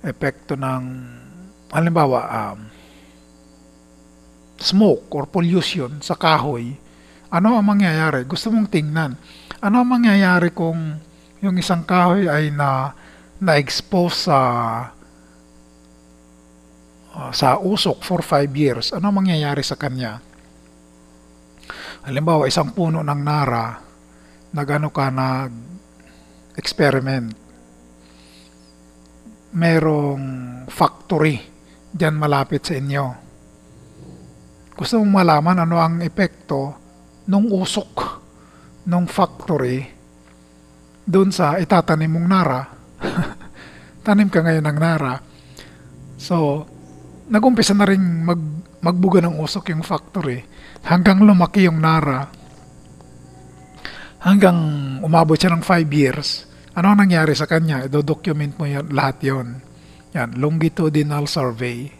[SPEAKER 1] epekto ng halimbawa um, smoke or pollution sa kahoy, ano ang mangyayari? Gusto mong tingnan. Ano ang mangyayari kung yung isang kahoy ay na na-expose sa uh, sa usok for 5 years? Ano ang mangyayari sa kanya? Halimbawa, isang puno ng nara, nagano ka nag experiment merong factory dyan malapit sa inyo. Gusto mong malaman ano ang epekto nung usok nung factory doon sa itatanim mong nara. Tanim ka ngayon ng nara. So, nagumpisa na rin mag, magbuga ng usok yung factory hanggang lumaki yung nara hanggang umabot siya ng 5 years ano ang nangyari sa kanya? I-document mo yan, lahat yon. Yan, longitudinal survey.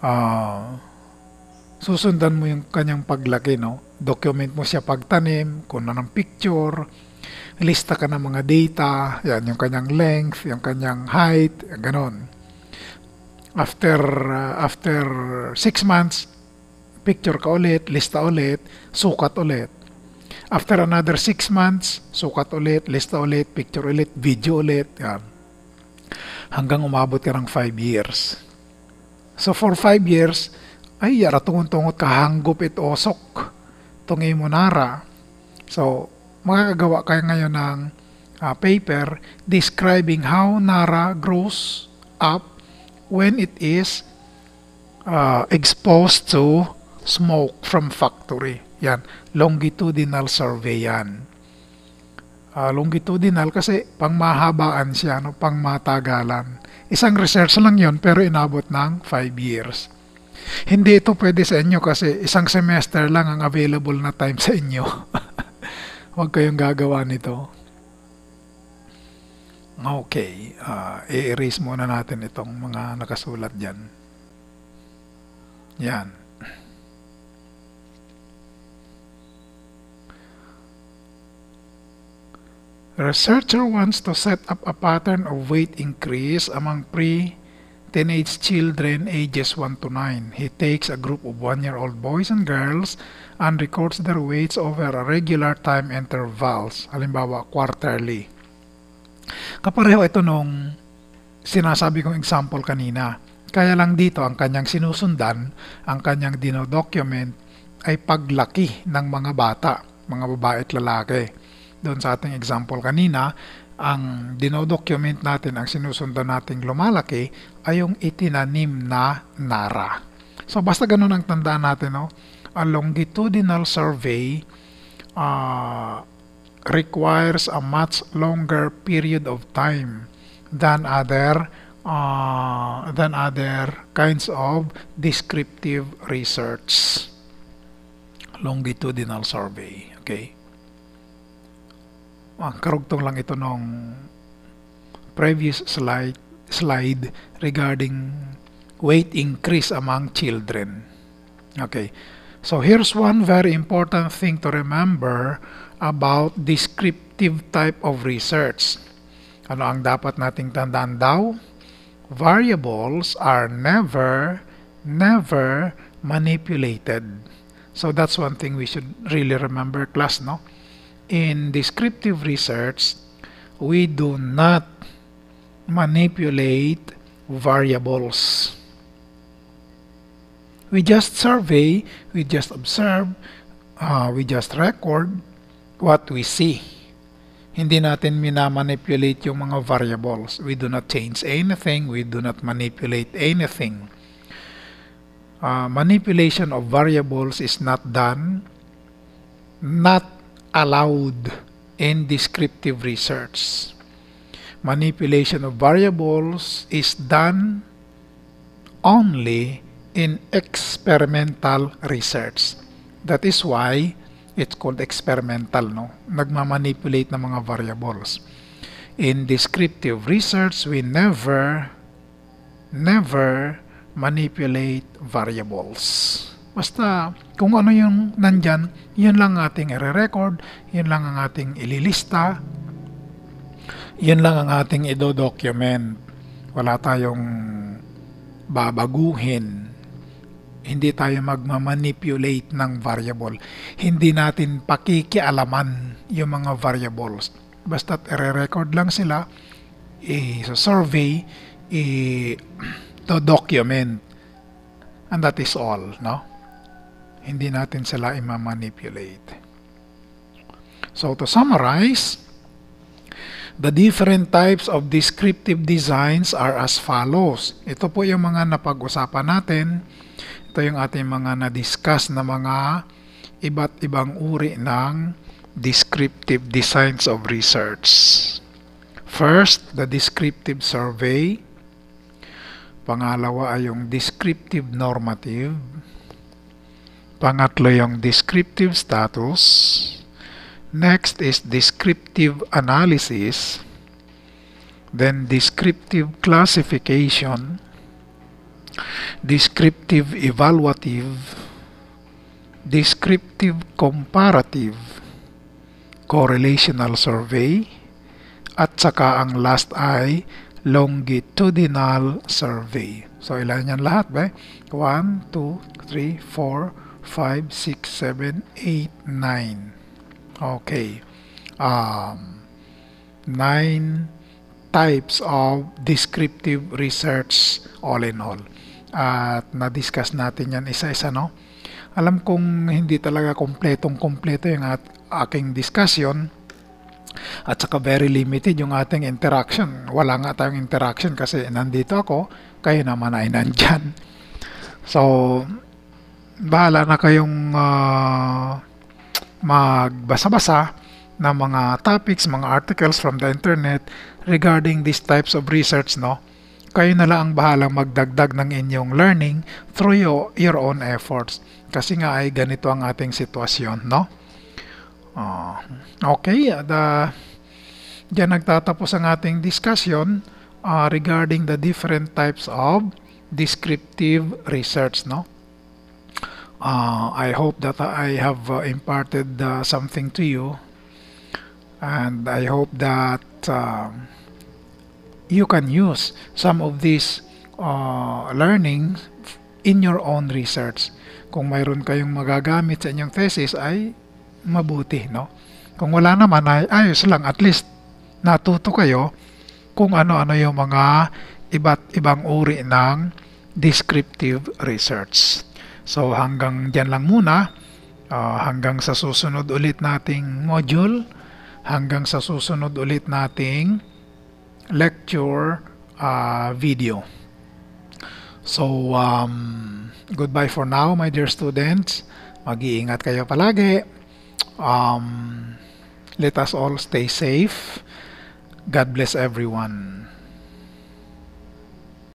[SPEAKER 1] Uh, susundan mo yung kanyang paglaki, no? Document mo siya pagtanim, kung anong picture, lista ka ng mga data, yan, yung kanyang length, yung kanyang height, ganon. After, uh, after 6 months, picture ka ulit, lista ulit, sukat ulit. After another 6 months, sukat ulit, lista ulit, picture ulit, video ulit. Yan. Hanggang umabot ka ng 5 years. So for 5 years, ay yara tungot-tungot ka hanggop it osok. Tungi mo nara. So, makakagawa kayo ngayon ng uh, paper describing how Nara grows up when it is uh, exposed to smoke from factory. Yan, longitudinal survey yan. Uh, longitudinal kasi pangmahabaan siya, no? pangmatagalan. Isang research lang yon pero inabot ng 5 years. Hindi ito pwede sa inyo kasi isang semester lang ang available na time sa inyo. Huwag kayong gagawa nito. Okay, uh, i-erase muna natin itong mga nakasulat dyan. Yan. Researcher wants to set up a pattern of weight increase among pre-teenage children ages 1 to 9. He takes a group of 1-year-old boys and girls and records their weights over a regular time intervals, halimbawa quarterly. Kapareho ito nung sinasabi kong example kanina. Kaya lang dito ang kanyang sinusundan, ang kanyang dinodocument ay paglaki ng mga bata, mga babae at lalaki doon sa ating example kanina, ang dinodocument natin, ang sinusundan nating lumalaki, ay yung itinanim na nara. So basta ganun ang tandaan natin, no? A longitudinal survey uh, requires a much longer period of time than other uh, than other kinds of descriptive research. Longitudinal survey, okay? Ah, karugtong lang ito nung previous slide slide regarding weight increase among children. Okay. So here's one very important thing to remember about descriptive type of research. Ano ang dapat nating tandaan daw? Variables are never, never manipulated. So that's one thing we should really remember class, no? In descriptive research, we do not manipulate variables. We just survey, we just observe, uh, we just record what we see. Hindi natin minamanipulate yung mga variables. We do not change anything, we do not manipulate anything. Uh, manipulation of variables is not done, not allowed in descriptive research. Manipulation of variables is done only in experimental research. That is why it's called experimental, no? Nagmamanipulate ng mga variables. In descriptive research, we never, never manipulate variables. Basta kung ano yung nandyan, yun lang ating i-record, yun lang ang ating ililista, yun lang ang ating ido-document. Wala tayong babaguhin. Hindi tayo magmamanipulate ng variable. Hindi natin pakikialaman yung mga variables. Basta't i-record lang sila, i-survey, i-document. And that is all, no? Hindi natin sila ima-manipulate. So to summarize, The different types of descriptive designs are as follows. Ito po yung mga napag-usapan natin. Ito yung ating mga na-discuss na mga iba't ibang uri ng descriptive designs of research. First, the descriptive survey. Pangalawa ay yung descriptive normative. Pangatlo yung descriptive status. Next is descriptive analysis. Then descriptive classification. Descriptive evaluative. Descriptive comparative. Correlational survey. At saka ang last ay longitudinal survey. So ilan yan lahat ba? 1, 2, 3, 4, 5, 6, 7, 8, 9. Okay. Um, nine types of descriptive research all in all. At na-discuss natin yan isa-isa, no? Alam kong hindi talaga kompletong-kompleto yung at aking discussion at saka very limited yung ating interaction. Wala nga tayong interaction kasi nandito ako, kayo naman ay nandyan. So, bahala na kayong uh, magbasa-basa ng mga topics, mga articles from the internet regarding these types of research, no? Kayo na lang ang bahalang magdagdag ng inyong learning through your, own efforts. Kasi nga ay ganito ang ating sitwasyon, no? Uh, okay, the, diyan nagtatapos ang ating discussion uh, regarding the different types of descriptive research, no? Uh, I hope that I have uh, imparted uh, something to you and I hope that uh, you can use some of these uh, learning in your own research. Kung mayroon kayong magagamit sa inyong thesis ay mabuti, no? Kung wala naman ay ayos lang, at least natuto kayo kung ano-ano yung mga iba't ibang uri ng descriptive research. So hanggang dyan lang muna, uh, hanggang sa susunod ulit nating module, hanggang sa susunod ulit nating lecture uh, video. So, um, goodbye for now, my dear students. Mag-iingat kayo palagi. Um, let us all stay safe. God bless everyone.